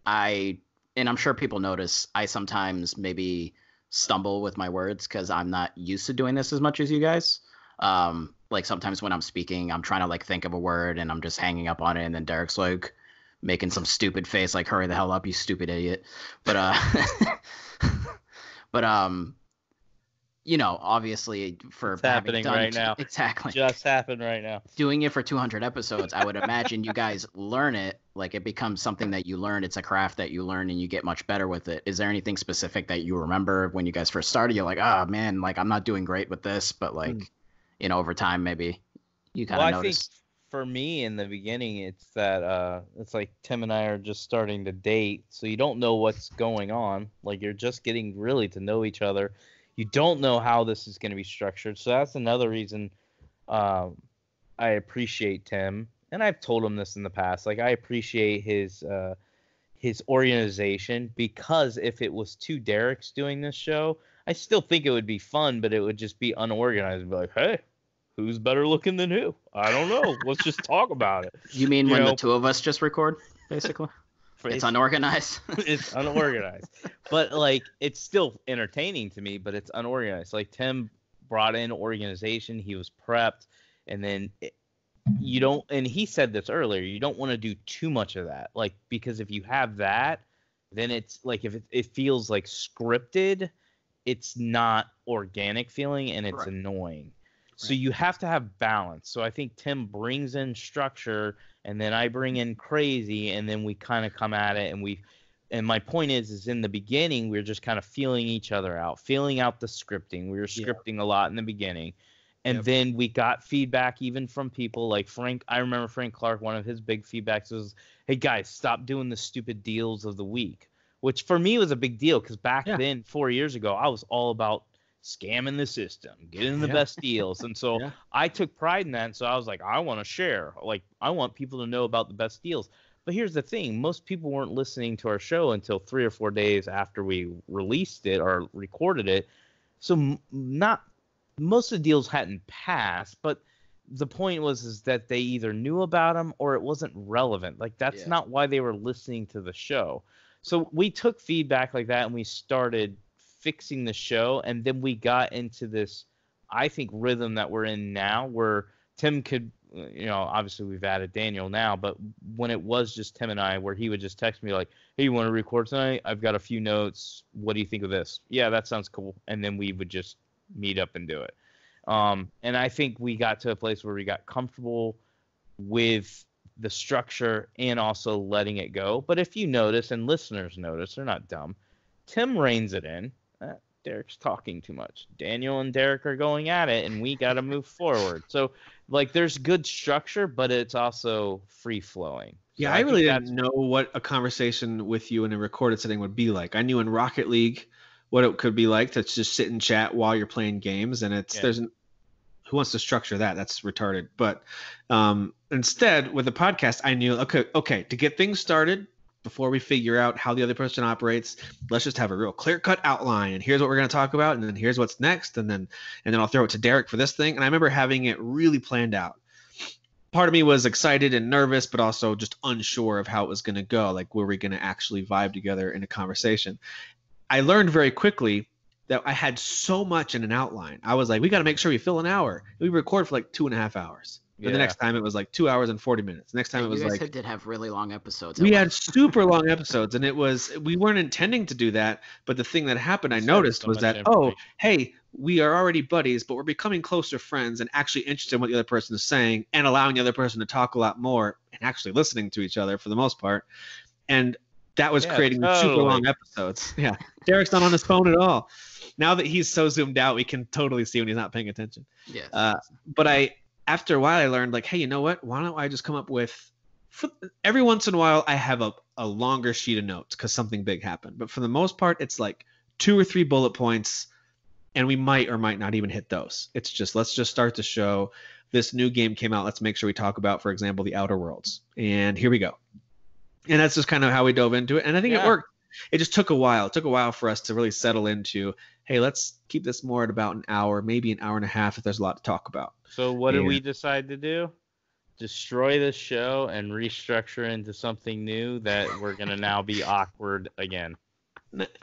I and I'm sure people notice I sometimes maybe stumble with my words because I'm not used to doing this as much as you guys. Um, like sometimes when I'm speaking, I'm trying to like think of a word and I'm just hanging up on it, and then Derek's like making some stupid face, like "Hurry the hell up, you stupid idiot." But uh, [LAUGHS] but um, you know, obviously for It's happening done right now. exactly Just happened right now. doing it for 200 episodes, I would imagine you guys learn it. Like it becomes something that you learn. It's a craft that you learn and you get much better with it. Is there anything specific that you remember when you guys first started? You're like, oh man, like I'm not doing great with this, but like, Mm. you know, over time maybe you kind of well, I think notice. For me in the beginning, it's that uh, it's like Tim and I are just starting to date, so you don't know what's going on. Like you're just getting really to know each other. You don't know how this is going to be structured, so that's another reason um, I appreciate Tim, and I've told him this in the past. Like I appreciate his uh, his organization because if it was two Derek's doing this show, I still think it would be fun, but it would just be unorganized and be like, hey, who's better looking than who? I don't know. Let's just talk about it. You mean You when know- the two of us just record, basically? [LAUGHS] it's unorganized. [LAUGHS] it's unorganized. but like it's still entertaining to me, but it's unorganized. Like Tim brought in organization, he was prepped, and then it, you don't and he said this earlier, you don't want to do too much of that. Like because if you have that, then it's like if it, it feels like scripted, it's not organic feeling and it's Right. annoying. So you have to have balance. So I think Tim brings in structure and then I bring in crazy and then we kind of come at it and we and my point is is in the beginning we are just kind of feeling each other out, feeling out the scripting. We were Yeah. scripting a lot in the beginning. And Yep. then we got feedback even from people like Frank. I remember Frank Clark, one of his big feedbacks was, Hey guys, stop doing the stupid deals of the week. Which for me was a big deal because back Yeah. then, four years ago, I was all about scamming the system, getting the Yeah. best deals. And [LAUGHS] so Yeah. I took pride in that. And so I was like, I want to share. Like, I want people to know about the best deals. But here's the thing most people weren't listening to our show until three or four days after we released it or recorded it. So, not most of the deals hadn't passed, but the point was is that they either knew about them or it wasn't relevant. Like that's Yeah. not why they were listening to the show. So we took feedback like that and we started fixing the show and then we got into this I think rhythm that we're in now where Tim could you know, obviously we've added Daniel now, but when it was just Tim and I where he would just text me like, "Hey, you want to record tonight? I've got a few notes. What do you think of this?" Yeah, that sounds cool. And then we would just meet up and do it. Um, and I think we got to a place where we got comfortable with the structure and also letting it go. But if you notice, and listeners notice, they're not dumb. Tim reins it in. Derek's talking too much. Daniel and Derek are going at it, and we got to move forward. So, like, there's good structure, but it's also free flowing. Yeah, So I, really didn't know what a conversation with you in a recorded setting would be like. I knew in Rocket League what it could be like to just sit and chat while you're playing games, and it's Yeah. there's an, who wants to structure that? That's retarded. But um, instead, with the podcast, I knew okay, okay, to get things started before we figure out how the other person operates, let's just have a real clear cut outline. And here's what we're going to talk about, and then here's what's next, and then and then I'll throw it to Derek for this thing. And I remember having it really planned out part of me was excited and nervous, but also just unsure of how it was going to go. Like, were we going to actually vibe together in a conversation? I learned very quickly that I had so much in an outline. I was like, we got to make sure we fill an hour. We record for like two and a half hours. Then Yeah. the next time it was like two hours and 40 minutes. Next time it you was guys like, had- did have really long episodes. we had super long episodes and it was we weren't intending to do that but the thing that happened i Just noticed so was that oh hey we are already buddies but we're becoming closer friends and actually interested in what the other person is saying and allowing the other person to talk a lot more and actually listening to each other for the most part and that was Yeah, creating super long episodes [LAUGHS] yeah derek's not on his phone at all now that he's so zoomed out we can totally see when he's not paying attention Yeah. uh, but I, after a while, I learned like, hey, you know what? Why don't I just come up with? For, every once in a while, I have a, a longer sheet of notes because something big happened. But for the most part, it's like two or three bullet points, and we might or might not even hit those. It's just let's just start the show. This new game came out. Let's make sure we talk about, for example, the Outer Worlds. And here we go. And that's just kind of how we dove into it. And I think it worked. It just took a while. It took a while for us to really settle into, hey, let's keep this more at about an hour, maybe an hour and a half if there's a lot to talk about. So what did we decide to do? Destroy this show and restructure into something new that we're gonna now be awkward again.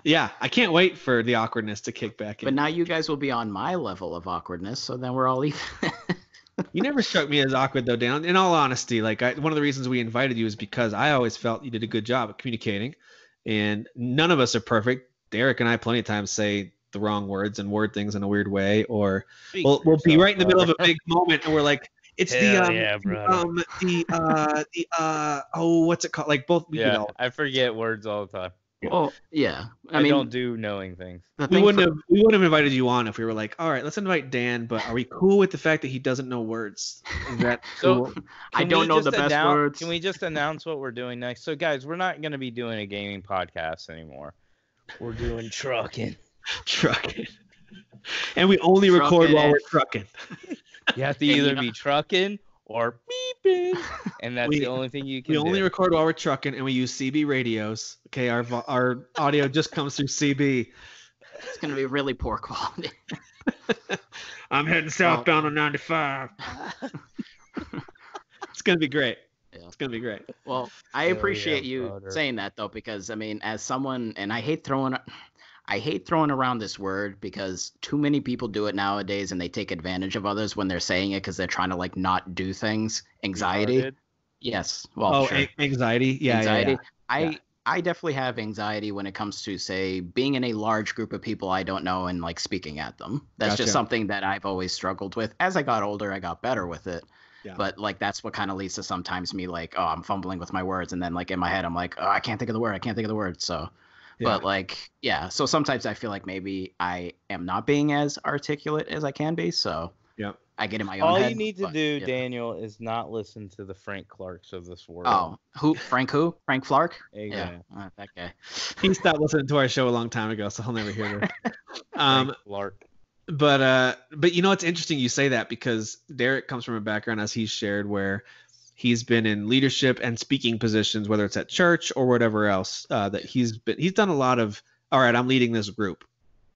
Yeah, I can't wait for the awkwardness to kick back in. but now you guys will be on my level of awkwardness, so then we're all even. [LAUGHS] you never struck me as awkward though, Dan. In all honesty, like I, one of the reasons we invited you is because I always felt you did a good job at communicating, and none of us are perfect. Derek and I plenty of times say the wrong words and word things in a weird way, or we'll, we'll be right in the middle of a big moment and we're like, it's the um, yeah, the, um the uh the uh oh what's it called? Like both we yeah, all. I forget words all the time. Well, yeah. I, I, mean, don't do knowing things. We thing wouldn't for- have we wouldn't have invited you on if we were like, all right, let's invite Dan, but are we cool with the fact that he doesn't know words? Is that [LAUGHS] So- cool? I don't know the best announce- words. Can we just announce what we're doing next? So guys, we're not gonna be doing a gaming podcast anymore. We're doing trucking. [LAUGHS] trucking. And we only record while we're trucking. You have to either know- [LAUGHS] be trucking or beeping, [LAUGHS] and that's We- the only thing you can We only record while we're trucking, and we use CB radios. Okay, our our audio just comes through CB. It's gonna be really poor quality. [LAUGHS] I'm heading southbound on 95. [LAUGHS] it's gonna be great. Yeah. It's gonna be great. Well, I Hell appreciate yeah, you brother. saying that though, because I mean, as someone, and I hate throwing, I hate throwing around this word because too many people do it nowadays, and they take advantage of others when they're saying it because they're trying to like not do things. Anxiety. Retarded. Yes. Well, oh, sure. a- anxiety. Yeah, anxiety. yeah, I Yeah. I definitely have anxiety when it comes to say being in a large group of people I don't know and like speaking at them. That's Gotcha. just something that I've always struggled with. As I got older, I got better with it. Yeah. But like that's what kind of leads to sometimes me like, oh, I'm fumbling with my words, and then like in my head, I'm like, oh, I can't think of the word. I can't think of the word. So, Yeah. but like, yeah. So sometimes I feel like maybe I am not being as articulate as I can be. So Yep. I get in my own All head. you need to but, do, yeah. Daniel, is not listen to the Frank Clarks of this world. Oh, who? Frank who? Frank Flark? yeah. uh, that guy. [LAUGHS] He stopped listening to our show a long time ago, so he'll never hear this. [LAUGHS] Um, Frank Clark. but uh but you know it's interesting you say that because Derek comes from a background as he's shared where he's been in leadership and speaking positions whether it's at church or whatever else uh, that he's been he's done a lot of all right I'm leading this group.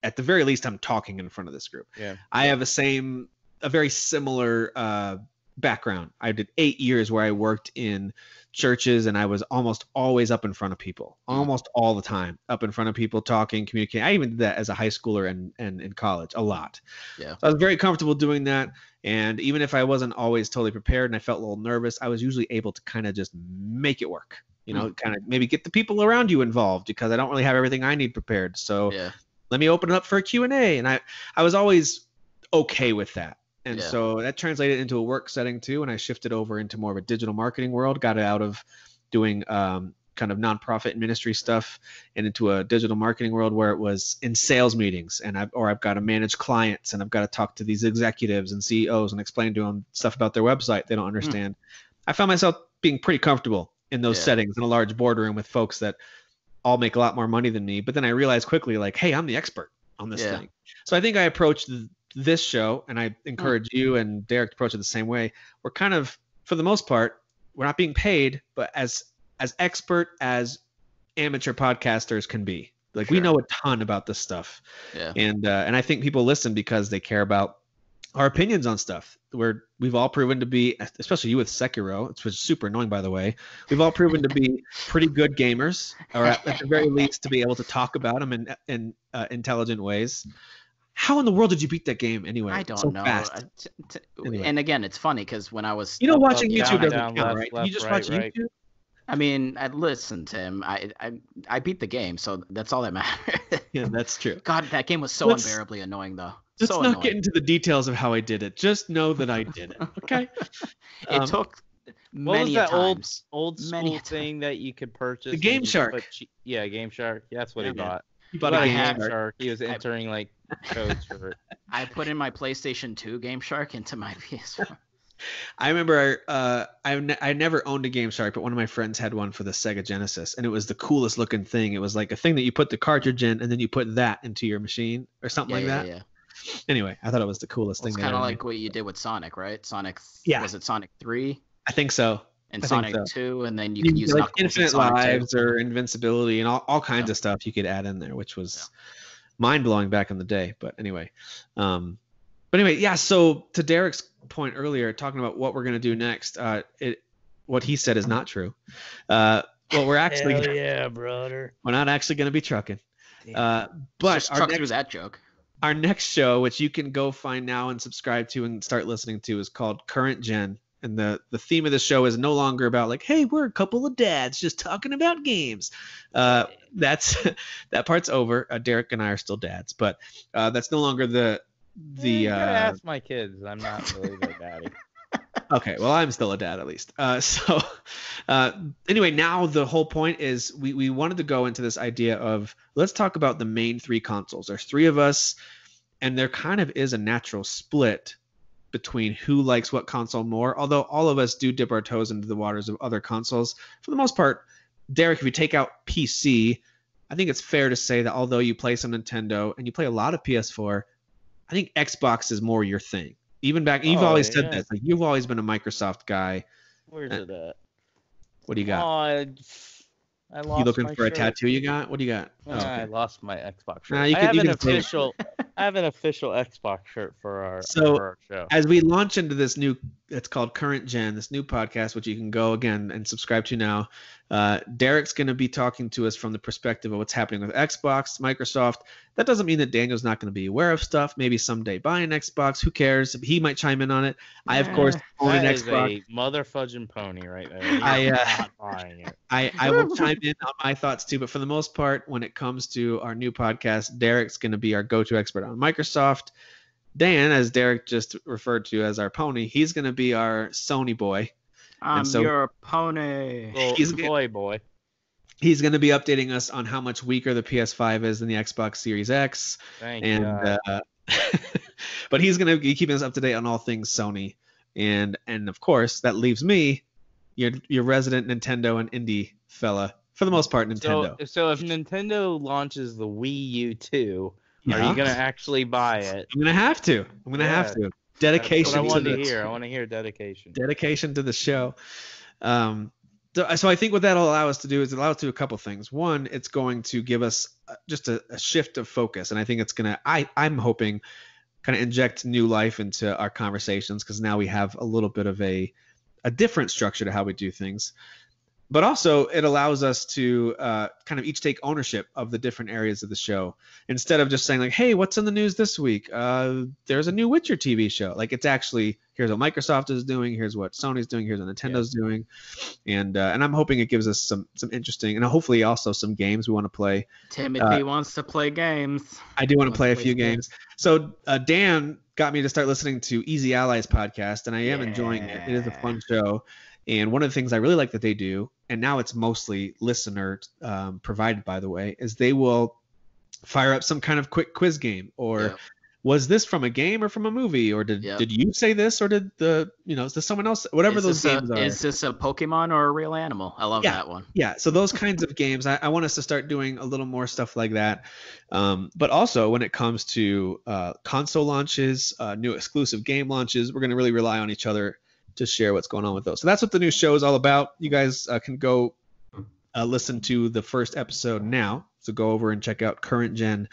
At the very least I'm talking in front of this group. Yeah. I have a same a very similar uh background. I did 8 years where I worked in churches and I was almost always up in front of people, mm. almost all the time, up in front of people talking, communicating. I even did that as a high schooler and and in college a lot. Yeah. So I was very comfortable doing that. And even if I wasn't always totally prepared and I felt a little nervous, I was usually able to kind of just make it work. You know, mm. kind of maybe get the people around you involved because I don't really have everything I need prepared. So Yeah. let me open it up for a Q&A. And I, I was always okay with that. And Yeah. so that translated into a work setting too. And I shifted over into more of a digital marketing world, got it out of doing um, kind of nonprofit ministry stuff and into a digital marketing world where it was in sales meetings and I've, or I've got to manage clients and I've got to talk to these executives and CEOs and explain to them stuff about their website they don't understand. I found myself being pretty comfortable in those Yeah. settings in a large boardroom with folks that all make a lot more money than me. But then I realized quickly, like, hey, I'm the expert on this Yeah. thing. So I think I approached this show, and I encourage you and Derek to approach it the same way. We're kind of, for the most part, we're not being paid, but as as expert as amateur podcasters can be. Like we know a ton about this stuff, Yeah. and uh, and I think people listen because they care about our opinions on stuff. We're we've all proven to be, especially you with Sekiro, which was super annoying by the way. We've all proven to be pretty good gamers, or at, at the very least to be able to talk about them in in uh, intelligent ways. How in the world did you beat that game anyway? I don't so know. Fast? Uh, t- t- Anyway. And again, it's funny because when I was You know, up- watching up- YouTube down, doesn't down, count, left, right? left, you just right, watch right. YouTube. I mean, I listen, Tim. I, I I beat the game, so that's all that [LAUGHS] matters. Yeah, that's true. God, that game was so Let's- unbearably annoying, though. Let's so not annoying. get into the details of how I did it. Just know that I did it. [LAUGHS] Okay. It Um, took What was that old times. old Many school thing that you could purchase? The Game Shark. put yeah, Game Shark. Yeah, that's what Yeah, he man. bought. You I bought bought a a Game Game Shark. Shark. He was entering like codes for. [LAUGHS] I put in my PlayStation 2 Game Shark into my [LAUGHS] PS4. I remember uh, I ne- I never owned a Game Shark, but one of my friends had one for the Sega Genesis, and it was the coolest looking thing. It was like a thing that you put the cartridge in, and then you put that into your machine or something yeah, like yeah, that. yeah. Anyway, I thought it was the coolest Well, it's thing. kind they of ever like what you did with Sonic, right? Sonic. Yeah. Was it Sonic 3. I think so. And I Sonic so. 2, and then you You can could use like Knuckles infinite Sonic 2. lives or invincibility and all, all kinds Yeah. of stuff you could add in there, which was mind blowing back in the day. But anyway, um, but anyway, yeah. So to Derek's point earlier, talking about what we're gonna do next, uh, it what he said is not true. Uh, well, we're actually Hell yeah, brother. we're not actually gonna be trucking. Uh, But but Just our truck next, through that joke. our next show, which you can go find now and subscribe to and start listening to, is called Current Gen. And the, the theme of the show is no longer about like, hey, we're a couple of dads just talking about games. Uh, that's [LAUGHS] that part's over. Uh, Derek and I are still dads, but uh, that's no longer the the. Yeah, gotta Uh, ask my kids. I'm not really their daddy. [LAUGHS] okay, well, I'm still a dad at least. Uh, [LAUGHS] so uh, anyway, now the whole point is we we wanted to go into this idea of let's talk about the main three consoles. There's three of us, and there kind of is a natural split between who likes what console more. Although all of us do dip our toes into the waters of other consoles, for the most part, Derek, if you take out PC, I think it's fair to say that although you play some Nintendo and you play a lot of PS4, I think Xbox is more your thing. Even back, you've Oh, always yeah. said this. Like you've always been a Microsoft guy. Where's Uh, it at? What do you got? Oh, I, lost you looking for a tattoo? You got? What do you got? Oh, Ah, I lost my Xbox shirt. Nah, you I have an can official. I have an official Xbox shirt for our So, for our show. As we launch into this new, it's called Current Gen, this new podcast, which you can go again and subscribe to now. Uh, Derek's going to be talking to us from the perspective of what's happening with Xbox, Microsoft. That doesn't mean that Daniel's not going to be aware of stuff. Maybe someday buy an Xbox. Who cares? He might chime in on it. I, of course, own an That is Xbox. a motherfudging pony right there. [LAUGHS] I, You're uh, not buying it. [LAUGHS] I, I will chime in on my thoughts too, but for the most part, when it comes to our new podcast, Derek's going to be our go-to expert on Microsoft. Dan, as Derek just referred to as our pony, he's going to be our Sony boy. I'm so- your pony. Little He's- boy boy. He's going to be updating us on how much weaker the PS5 is than the Xbox Series X, Thank and God. uh, [LAUGHS] but he's going to be keeping us up to date on all things Sony, and and of course that leaves me, your your resident Nintendo and indie fella for the most part Nintendo. So, so if Nintendo launches the Wii U 2, are you gonna actually buy it? I'm gonna have to. I'm gonna have to. Dedication I to to hear. I want to hear dedication. dedication to the show. Um, so, so I think what that'll allow us to do is allow us to do a couple things. One, it's going to give us uh, just a, a shift of focus, and I think it's gonna. I I'm hoping kind of inject new life into our conversations because now we have a little bit of a a different structure to how we do things. But also, it allows us to uh, kind of each take ownership of the different areas of the show instead of just saying like, "Hey, what's in the news this week? Uh, there's a new Witcher TV show." Like it's actually here's what Microsoft is doing, here's what Sony's doing, here's what Nintendo's doing, and uh, and I'm hoping it gives us some some interesting and hopefully also some games we want to play. Timothy wants to play games. I do want to play a few the game. games. So uh, Dan got me to start listening to Easy Allies podcast, and I am enjoying it. It is a fun show, and one of the things I really like that they do, and now it's mostly listener um, provided, by the way, is they will fire up some kind of quick quiz game or. Yep. Was this from a game or from a movie, or did did you say this, or did the you know is this someone else? Whatever is those games a, are. Is this a Pokemon or a real animal? I love Yeah. that one. Yeah, so those kinds of games, I, I want us to start doing a little more stuff like that. Um, but also, when it comes to uh, console launches, uh, new exclusive game launches, we're going to really rely on each other to share what's going on with those. So that's what the new show is all about. You guys uh, can go uh, listen to the first episode now. So go over and check out Current Gen.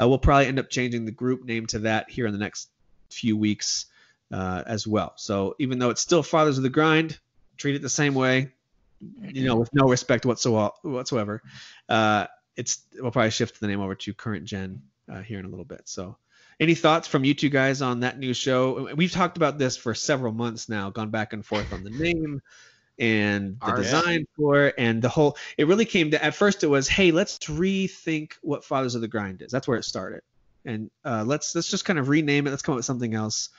Uh, we'll probably end up changing the group name to that here in the next few weeks uh, as well. So even though it's still Fathers of the Grind, treat it the same way, you know, with no respect whatsoever. Whatsoever, uh, it's we'll probably shift the name over to Current Gen uh, here in a little bit. So, any thoughts from you two guys on that new show? We've talked about this for several months now, gone back and forth on the name and the design for it and the whole. It really came to at first it was, hey, let's rethink what Fathers of the Grind is. That's where it started, and uh, let's let's just kind of rename it. Let's come up with something else.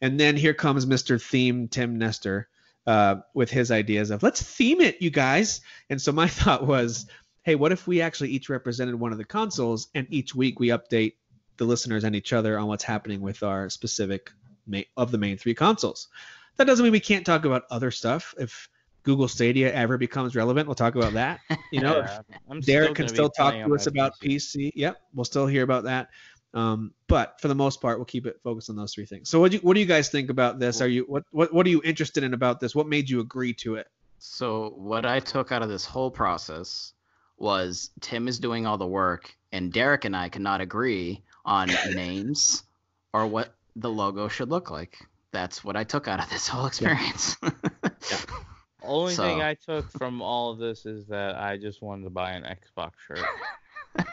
And then here comes Mr. Theme Tim Nestor uh, with his ideas of let's theme it, you guys. And so my [LAUGHS] thought was, hey, what if we actually each represented one of the consoles, and each week we update the listeners and each other on what's happening with our specific ma- of the main three consoles. That doesn't mean we can't talk about other stuff. If Google Stadia ever becomes relevant, we'll talk about that. You know, [LAUGHS] Yeah, I'm Derek can still talk to us about PC. PC. Yep, we'll still hear about that. Um, but for the most part, we'll keep it focused on those three things. So, what do you, what do you guys think about this? Are you what, what what are you interested in about this? What made you agree to it? So what I took out of this whole process was Tim is doing all the work, and Derek and I cannot agree on names or what the logo should look like. That's what I took out of this whole experience. [LAUGHS] Only thing I took from all of this is that I just wanted to buy an Xbox shirt. [LAUGHS]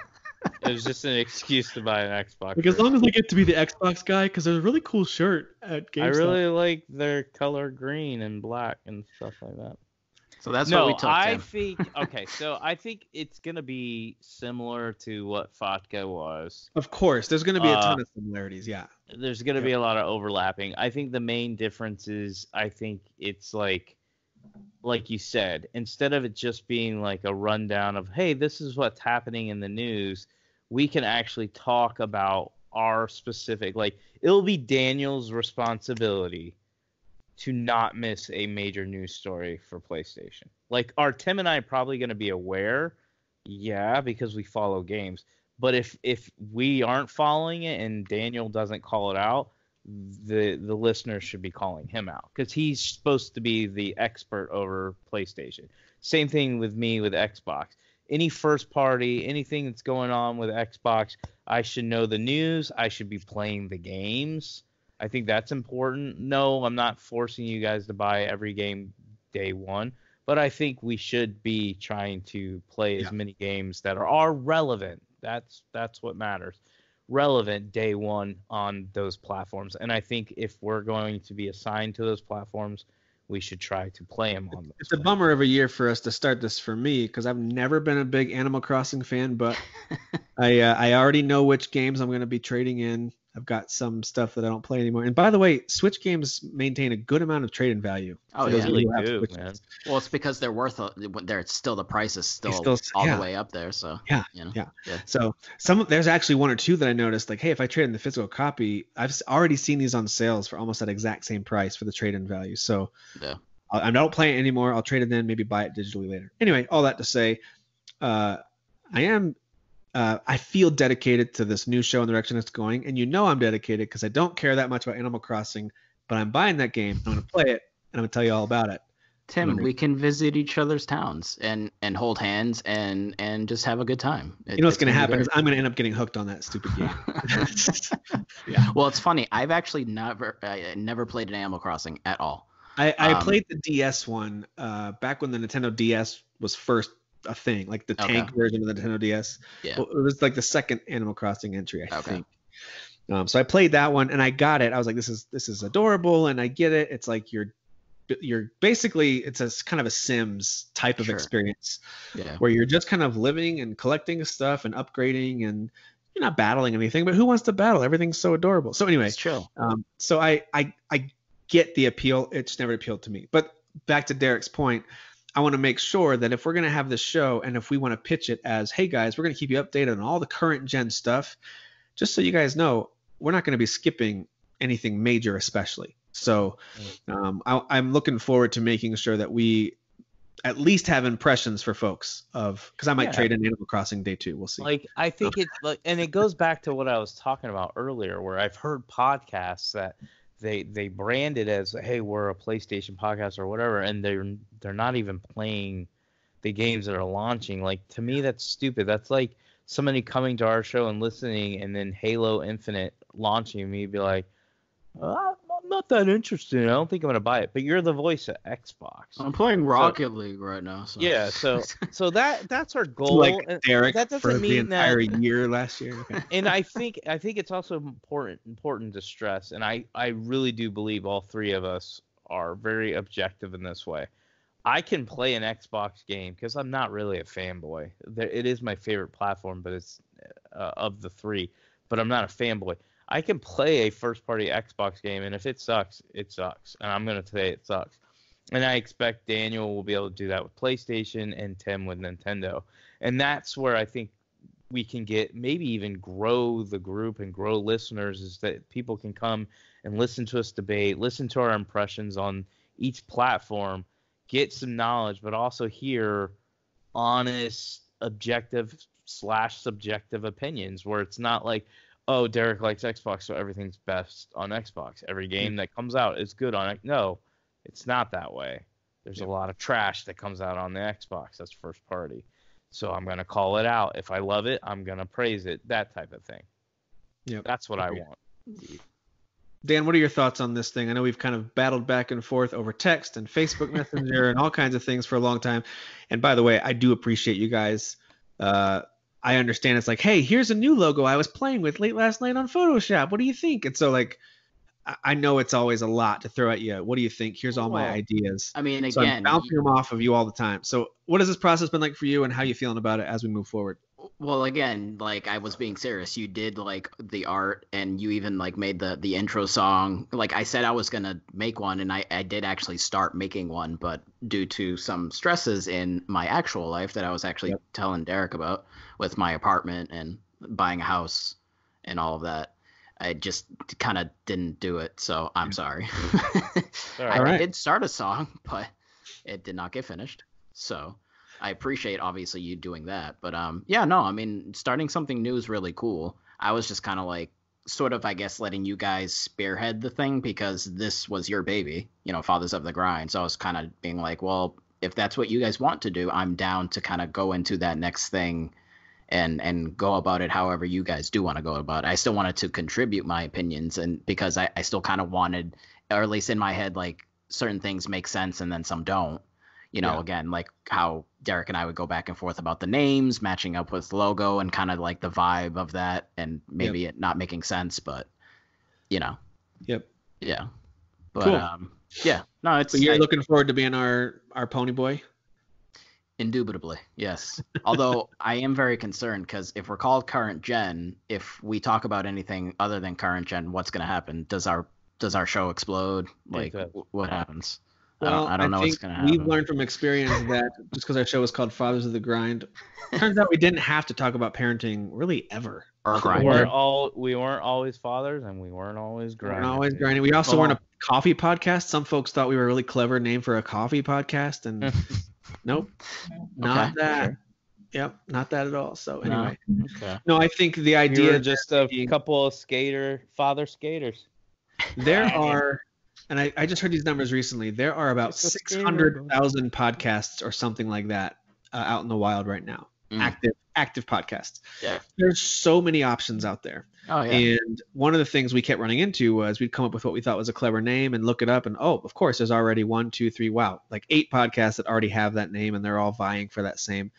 it was just an excuse to buy an Xbox. Like as long as I get to be the Xbox guy, because there's a really cool shirt at GameStop. I really like their color green and black and stuff like that. So that's no, what we took. I Tim. think [LAUGHS] okay, so I think it's gonna be similar to what Fatka was. Of course, there's going to be a Uh, ton of similarities. Yeah. There's gonna Yeah. be a lot of overlapping. I think the main difference is I think it's like like you said, instead of it just being like a rundown of, hey, this is what's happening in the news, we can actually talk about our specific like it'll be Daniel's responsibility to not miss a major news story for PlayStation. Like are Tim and I probably gonna be aware? Yeah, because we follow games. But if if we aren't following it and Daniel doesn't call it out, the the listeners should be calling him out because he's supposed to be the expert over PlayStation. Same thing with me with Xbox. Any first party, anything that's going on with Xbox, I should know the news. I should be playing the games. I think that's important. No, I'm not forcing you guys to buy every game day one, but I think we should be trying to play Yeah. as many games that are, are relevant. That's that's what matters. Relevant day one on those platforms. And I think if we're going to be assigned to those platforms, we should try to play them on those. It's a bummer of a year for us to start this for me because I've never been a big Animal Crossing fan, but [LAUGHS] I uh, I already know which games I'm going to be trading in. I've got some stuff that I don't play anymore. And by the way, Switch games maintain a good amount of trade-in value. Oh, yeah. those of you Really do, man. Well, it's because they're worth. A, they're still the price is still, still- all yeah. the way up there. So Yeah, you know, yeah. yeah. So some there's actually one or two that I noticed like, hey, if I trade in the physical copy, I've already seen these on sales for almost that exact same price for the trade-in value. So Yeah. I, I don't play it anymore. I'll trade it in, maybe buy it digitally later. Anyway, all that to say, uh, I am. Uh, I feel dedicated to this new show and the direction it's going, and you know I'm dedicated because I don't care that much about Animal Crossing, but I'm buying that game. I'm gonna play it, and I'm gonna tell you all about it. Tim, we can visit each other's towns and and hold hands and and just have a good time. It- You know what's gonna happen is I'm gonna end up getting hooked on that stupid game. [LAUGHS] [LAUGHS] yeah. Well, it's funny. I've actually never I never played an Animal Crossing at all. I, I Um, played the DS one uh, back when the Nintendo DS was first a thing, like the Okay. tank version of the Nintendo DS. Yeah. Well, it was like the second Animal Crossing entry, I Okay. think. Um, so I played that one and I got it. I was like, this is this is adorable, and I get it. It's like you're you're basically it's a kind of a Sims type of Sure. experience Yeah. where you're just kind of living and collecting stuff and upgrading and you're not battling anything. But who wants to battle? Everything's so adorable. So anyway, It's chill. um, so I, I I get the appeal. It just never appealed to me. But back to Derek's point, I want to make sure that if we're going to have this show and if we want to pitch it as, hey guys, we're going to keep you updated on all the current gen stuff, just so you guys know, we're not going to be skipping anything major, especially. So um, I, I'm looking forward to making sure that we at least have impressions for folks of because I might Yeah. trade in Animal Crossing day two. We'll see. Like I think it's like, and it goes back to what I was talking about earlier, where I've heard podcasts that they they brand it as, hey, we're a PlayStation podcast or whatever, and they're they're not even playing the games that are launching. Like to me, that's stupid. That's like somebody coming to our show and listening, and then Halo Infinite launching, me be like, "Uh, I'm not that interested. I don't think I'm gonna buy it. But you're the voice of Xbox. I'm playing Rocket League right now. So. Yeah, so [LAUGHS] so that that's our goal. like and- Derek that doesn't for the mean that- entire year last year. [LAUGHS] Okay. and I think I think it's also important important to stress, and I I really do believe all three of us are very objective in this way. I can play an Xbox game because I'm not really a fanboy. It is my favorite platform, but it's uh, of the three. But I'm not a fanboy. I can play a first party Xbox game, and if it sucks, it sucks, and I'm gonna say it sucks. And I expect Daniel will be able to do that with PlayStation and Tim with Nintendo. And that's where I think we can get maybe even grow the group and grow listeners is that people can come and listen to us debate, listen to our impressions on each platform, get some knowledge, but also hear honest, objective slash subjective opinions where it's not like, oh, Derek likes Xbox, so everything's best on Xbox. Every game that comes out is good on it. No, it's not that way. There's a lot of trash that comes out on the Xbox. That's first party. So I'm gonna call it out. If I love it, I'm gonna praise it. That type of thing. Yep. That's what I want. Dan, what are your thoughts on this thing? I know we've kind of battled back and forth over text and Facebook [LAUGHS] Messenger and all kinds of things for a long time. And by the way, I do appreciate you guys. Uh, I understand it's like, hey, here's a new logo I was playing with late last night on Photoshop. What do you think? And so, like, I- know it's always a lot to throw at you. What do you think? Here's all my ideas. I mean, So I'm again, bouncing them off of you all the time. So, what has this process been like for you, and how you feeling about it as we move forward? Well, again, like I was being serious. You did like the art, and you even like made the the intro song. Like I said, I was gonna make one, and I I did actually start making one, but due to some stresses in my actual life that I was actually telling Derek about with my apartment and buying a house and all of that, I just kind of didn't do it. So I'm sorry. [LAUGHS] I, I did start a song, but it did not get finished. So I appreciate obviously you doing that. But um yeah, no, I mean starting something new is really cool. I was just kind of like sort of, I guess, letting you guys spearhead the thing because this was your baby, you know, Fathers of the Grind. So I was kind of being like, well, if that's what you guys want to do, I'm down to kind of go into that next thing and and go about it however you guys do want to go about it. I still wanted to contribute my opinions and because I, I still kind of wanted or at least in my head like certain things make sense and then some don't. You know, Yeah. again, like how Derek and I would go back and forth about the names, matching up with the logo and kind of like the vibe of that and maybe it not making sense, but you know, Yep. yeah. But Cool. um yeah, no, it's So you're I- looking forward to being our our pony boy. Indubitably, yes. Although I am very concerned because if we're called current gen, if we talk about anything other than current gen, what's going to happen? Does our does our show explode? Like, Exactly. what happens? I Well, don't, I don't know what's think going to happen. We've learned from experience that just because our show is called Fathers of the Grind, turns out we didn't have to talk about parenting really ever. or We weren't all we weren't always fathers, and we weren't always grinding. We're grinding. not always grinding. We also Oh. weren't a coffee podcast. Some folks thought we were a really clever name for a coffee podcast, and [LAUGHS] nope, not Okay, that. sure. Yep, not that at all. So No. anyway, Okay. no, I think the We idea were just a being- couple of skater father skaters. there [LAUGHS] are, and I, I just heard these numbers recently. There are about It's a six scary hundred thousand podcasts or something like that uh, out in the wild right now. Mm. Active, active podcasts. Yeah. There's so many options out there. Oh yeah. And one of the things we kept running into was we'd come up with what we thought was a clever name and look it up, and oh, of course, there's already one, two, three, wow, like eight podcasts that already have that name, and they're all vying for that same.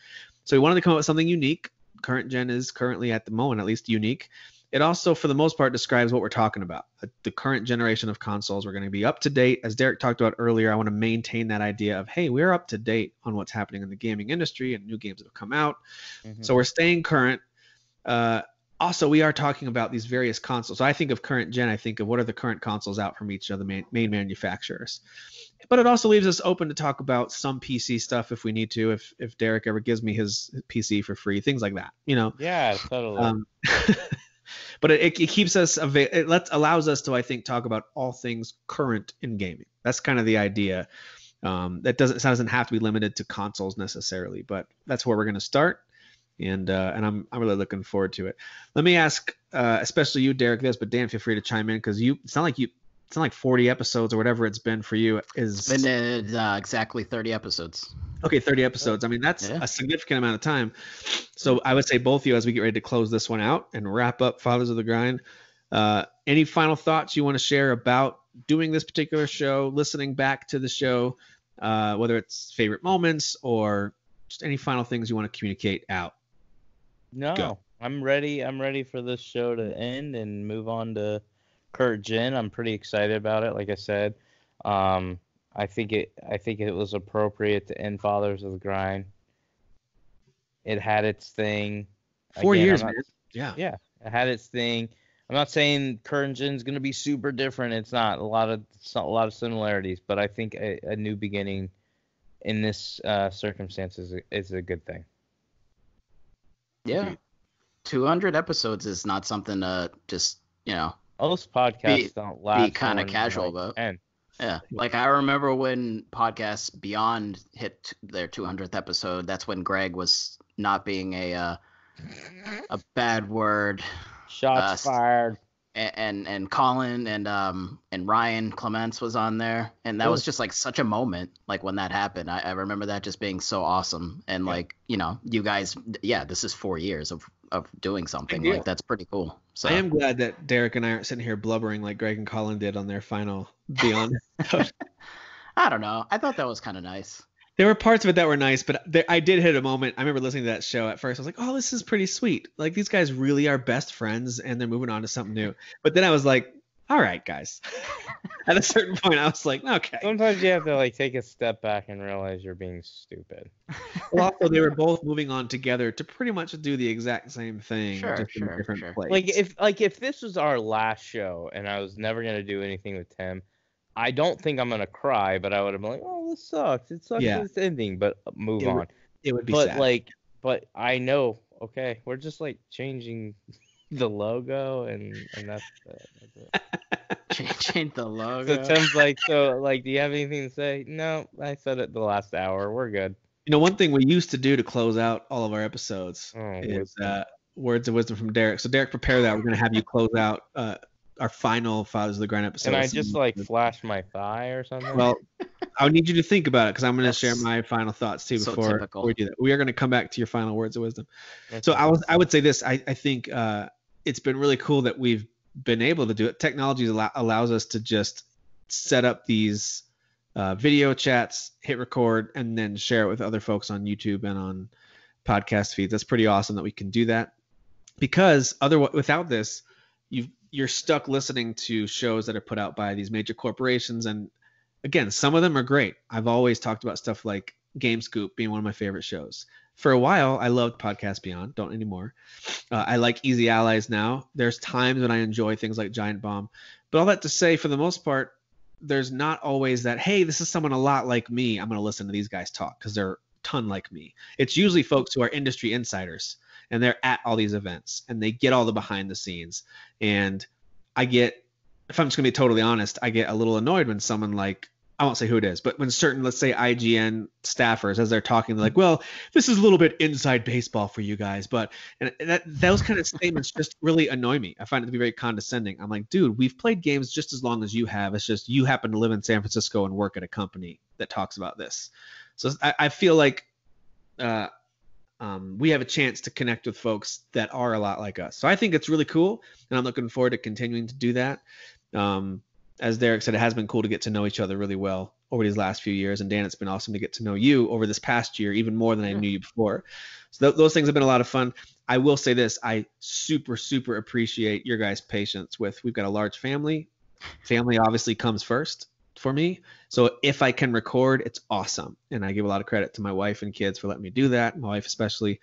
So we wanted to come up with something unique. Current Gen is currently at the moment at least unique. It also, for the most part, describes what we're talking about. The- The current generation of consoles, we're going to be up to date. As Derek talked about earlier, I want to maintain that idea of, hey, we're up to date on what's happening in the gaming industry and new games that have come out. Mhm. So we're staying current. Uh, also, we are talking about these various consoles. So I think of current gen. I think of what are the current consoles out from each of the main, main manufacturers. But it also leaves us open to talk about some PC stuff if we need to. If if Derek ever gives me his PC for free, things like that. You know. Yeah, totally. Um, [LAUGHS] but it, it keeps us ava- it lets allows us to I think talk about all things current in gaming. That's kind of the idea. Um, that doesn't doesn't have to be limited to consoles necessarily, but that's where we're going to start. And uh, and I'm I'm really looking forward to it. Let me ask, uh, especially you, Derek, this, but Dan, feel free to chime in because you it's not like you it's not like 40 episodes or whatever it's been for you is Been uh, exactly 30 episodes. Okay, 30 episodes. I mean, that's Yeah. a significant amount of time. So I would say both of you, as we get ready to close this one out and wrap up Fathers of the Grind, uh, any final thoughts you want to share about doing this particular show, listening back to the show, uh, whether it's favorite moments or just any final things you want to communicate out? no, go. I'm ready. I'm ready for this show to end and move on to Kurt Jin. I'm pretty excited about it. Like I said, um, I think it. I think it was appropriate to end Fathers of the Grind. It had its thing. Four Again, years, not- man. Yeah. Yeah, it had its thing. I'm not saying current gen's gonna be super different. It's not a lot of it's not a lot of similarities, but I think a, a new beginning in this uh, circumstance is a, is a good thing. Yeah. 200 episodes is not something to just, you know, Most podcasts Be- don't last. Be kinda casual like about. 10. Yeah, like I remember when podcasts beyond hit their 200th episode. That's when Greg was not being a uh, a bad word, Shots Uh, fired. and, and and Colin and um and Ryan Clements was on there, and that was just like such a moment. Like when that happened, I, I remember that just being so awesome. And like you know, you guys, yeah, this is four years of of doing something. Like that's pretty cool. So I am glad that Derek and I aren't sitting here blubbering like Greg and Colin did on their final Beyond. [LAUGHS] I don't know. I thought that was kind of nice. There were parts of it that were nice, but there, I did hit a moment. I remember listening to that show at first. I was like, "Oh, this is pretty sweet. Like these guys really are best friends, and they're moving on to something new." But then I was like, "All right, guys." [LAUGHS] at a certain point, I was like, "Okay." Sometimes you have to like take a step back and realize you're being stupid. [LAUGHS] Well, also, they were both moving on together to pretty much do the exact same thing, Sure, just in sure, a different sure. place. Like if like if this was our last show and I was never gonna do anything with Tim, I don't think I'm gonna cry, but I would have been like, oh, this sucks. It sucks. Yeah. It's ending, but uh, move It would- on. it would be but sad. like but i know okay we're just like changing the logo and and that's, uh, that's it. [LAUGHS] Change, change the logo. so tim's like so like do you have anything to say no i said it the last hour we're good you know, one thing we used to do to close out all of our episodes Oh, is uh, words of wisdom from Derek. So Derek, prepare that. We're gonna have you close out uh, our final Fathers of the Grind episode. Can I just like flash my thigh or something? Well, I would need you to think about it because I'm gonna That's share my final thoughts too so before, typical. before we do that. We are gonna come back to your final words of wisdom. That's So I was I would say this. I I think uh, it's been really cool that we've been able to do it. Technology allow, allows us to just set up these uh, video chats, hit record, and then share it with other folks on YouTube and on podcast feeds. That's pretty awesome that we can do that. Because other without this, you you're stuck listening to shows that are put out by these major corporations and again, some of them are great. I've always talked about stuff like Game Scoop being one of my favorite shows. For a while, I loved Podcast Beyond. Don't anymore. Uh, I like Easy Allies now. There's times when I enjoy things like Giant Bomb, but all that to say, for the most part, there's not always that. Hey, this is someone a lot like me. I'm going to listen to these guys talk because they're a ton like me. It's usually folks who are industry insiders and they're at all these events and they get all the behind the scenes. And I get, if I'm just going to be totally honest, I get a little annoyed when someone like I won't say who it is, but when certain, let's say IGN staffers, as they're talking, they're like, "Well, this is a little bit inside baseball for you guys," but and that those kind of statements just really annoy me. I find it to be very condescending. I'm like, dude, we've played games just as long as you have. It's just you happen to live in San Francisco and work at a company that talks about this. So I, I feel like uh, um, we have a chance to connect with folks that are a lot like us. So I think it's really cool, and I'm looking forward to continuing to do that. Um, as Derek said, it has been cool to get to know each other really well over these last few years. And Dan, it's been awesome to get to know you over this past year, even more than I knew you before. So th- those things have been a lot of fun. I will say this: I super, super appreciate your guys' patience with. We've got a large family. Family obviously comes first for me. So if I can record, it's awesome, and I give a lot of credit to my wife and kids for letting me do that. My wife especially.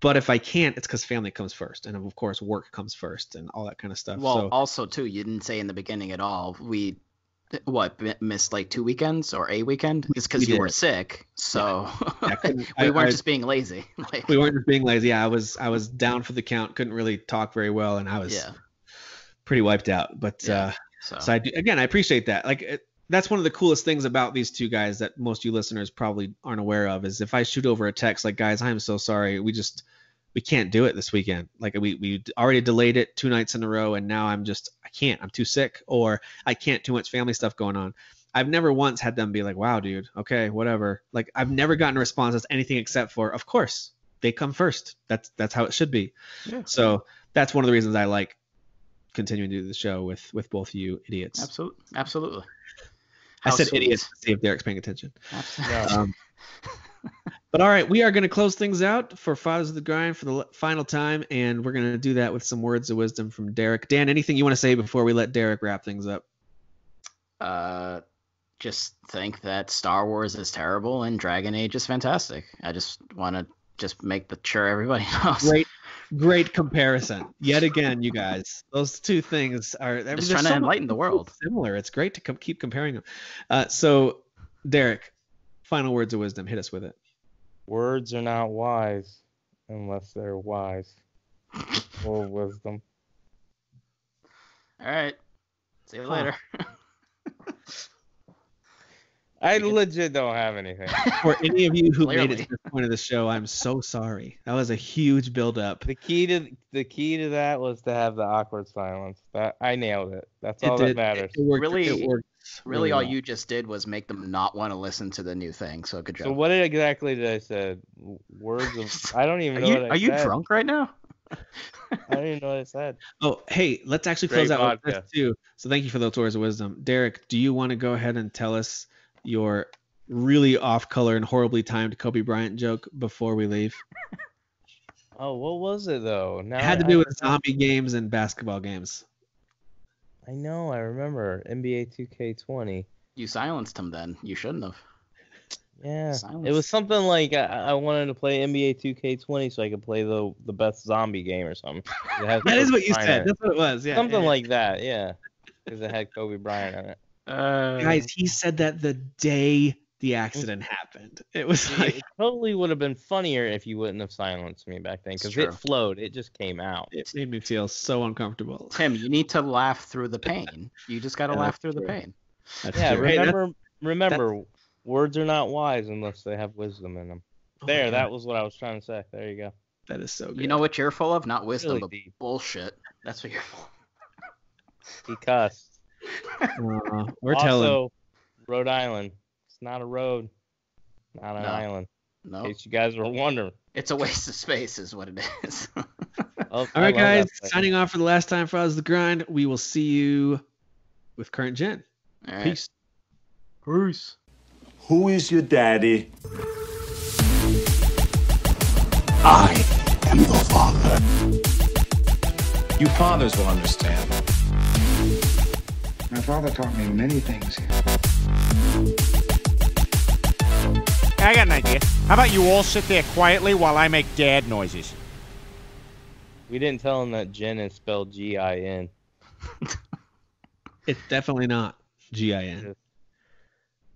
But if I can't, it's because family comes first, and of course work comes first, and all that kind of stuff. Well, so, also too, you didn't say in the beginning at all. We what missed like two weekends or a weekend? It's because We you were sick, so I [LAUGHS] couldn't- we I- weren't I- just being lazy. [LAUGHS] Like, we weren't just being lazy. Yeah, I was I was down for the count, couldn't really talk very well, and I was yeah. pretty wiped out. But Yeah. uh, So, so I do, again, I appreciate that. Like it, that's one of the coolest things about these two guys that most of you listeners probably aren't aware of is if I shoot over a text like, guys, I'm so sorry, we just we can't do it this weekend. Like we we already delayed it two nights in a row, and now I'm just I can't. I'm too sick, or I can't. Too much family stuff going on. I've never once had them be like, "Wow, dude, okay, whatever." Like I've never gotten a response that's anything except for, "Of course, they come first. That's that's how it should be." Yeah. So that's one of the reasons I like continuing to do the show with with both you idiots. absolutely, absolutely. I said sweet. idiots to see if Derek's paying attention. Um, [LAUGHS] but all right, we are going to close things out for Fathers of the Grind for the final time, and we're going to do that with some words of wisdom from Derek. Dan, anything you want to say before we let Derek wrap things up? uh, just think that Star Wars is terrible and Dragon Age is fantastic. I just want to just make the sure everybody [LAUGHS] knows. Great, great comparison. Yet again, you guys, those two things are. I mean, Just they're trying to enlighten the world. Similar. It's great to com- keep comparing them. Uh, so, Derek, final words of wisdom. Hit us with it. Words are not wise unless they're wise. Full wisdom. All right. See you Huh. later. [LAUGHS] I legit don't have anything. [LAUGHS] For any of you who made it to this point of the show, I'm so sorry. That was a huge build-up. The key to the key to that was to have the awkward silence. That I nailed it. That's It all did- that matters. It worked. Really- it worked Really, all well. you just did was make them not want to listen to the new thing. So good job. So what exactly did I say? Words of [LAUGHS] I don't even are know you what I are you drunk right now? [LAUGHS] I don't even know what I said. Oh, hey, let's actually Great close out with this too. So thank you for those words of wisdom. Derek, do you want to go ahead and tell us your really off color and horribly timed Kobe Bryant joke before we leave? Oh, what was it though? Now It had to I- do I- with zombie games and basketball games. I know, I remember NBA 2K20. You silenced him then. You shouldn't have. Yeah, it was something like I, I wanted to play NBA 2K20 so I could play the the best zombie game or something. [LAUGHS] That is what you said. it. That's what it was. Yeah. something yeah. like that, yeah. Because it had Kobe Bryant on it. Uh, Guys, he said that the day the accident [LAUGHS] happened. It was like it [LAUGHS] totally would have been funnier if you wouldn't have silenced me back then, because it flowed. It just came out. it made me feel so uncomfortable. Tim, you need to [LAUGHS] laugh through the pain. You just got to laugh that's through the pain. That's Yeah, true. Hey, that's- remember, remember, words are not wise unless they have wisdom in them. oh There, God. that was what I was trying to say. There you go. That is so good. You know what you're full of? Not wisdom, Really but deep. bullshit. That's what you're full. of. He cussed. Uh, we're also, telling. Rhode Island. It's not a road. Not an No. island. No, In case you guys were wondering. it's a waste of space, is what it is. [LAUGHS] Oh, All right, guys. Signing off for the last time for Fathers of the Grind. We will see you with current gen. All right. Peace. Peace. Who is your daddy? I am your father. You fathers will understand. My father taught me many things. I got an idea. How about you all sit there quietly while I make dad noises? We didn't tell him that Jen is spelled G I N. It's definitely not G I N.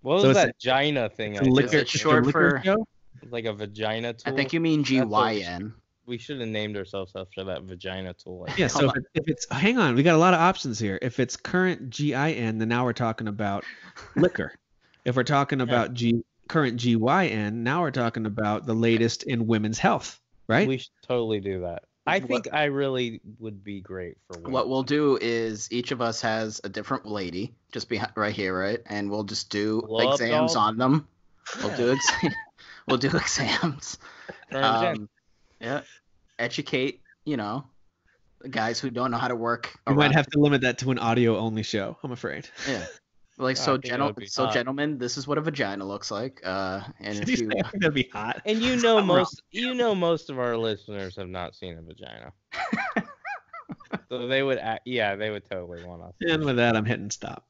What was So that a- Gina thing? It's I a did? liquor, it it's a short liquor for- show? like a vagina tool. I think you mean GYN. We should have named ourselves after that vagina tool. Yeah, so if, it, if it's hang on, we got a lot of options here. If it's current GIN, then now we're talking about [LAUGHS] liquor. If we're talking about G current GYN, now we're talking about the latest in women's health, right? We should totally do that. I What- think I really would be great for women. What we'll do is each of us has a different lady just behind right here, right? And we'll just do Blow up exams doll? on them. We'll do [LAUGHS] ex- [LAUGHS] we'll do exams. Um, yeah. Educate, you know, guys who don't know how to work. we might have to limit that to an audio only show. I'm afraid. Yeah. [LAUGHS] Like so, gentle- so hot. gentlemen, this is what a vagina looks like. Uh, and Did if you you, that'd be hot? And you [LAUGHS] know I'm wrong. most you know most of our listeners have not seen a vagina. [LAUGHS] so they would act, yeah, they would totally want us. And with that, I'm hitting stop.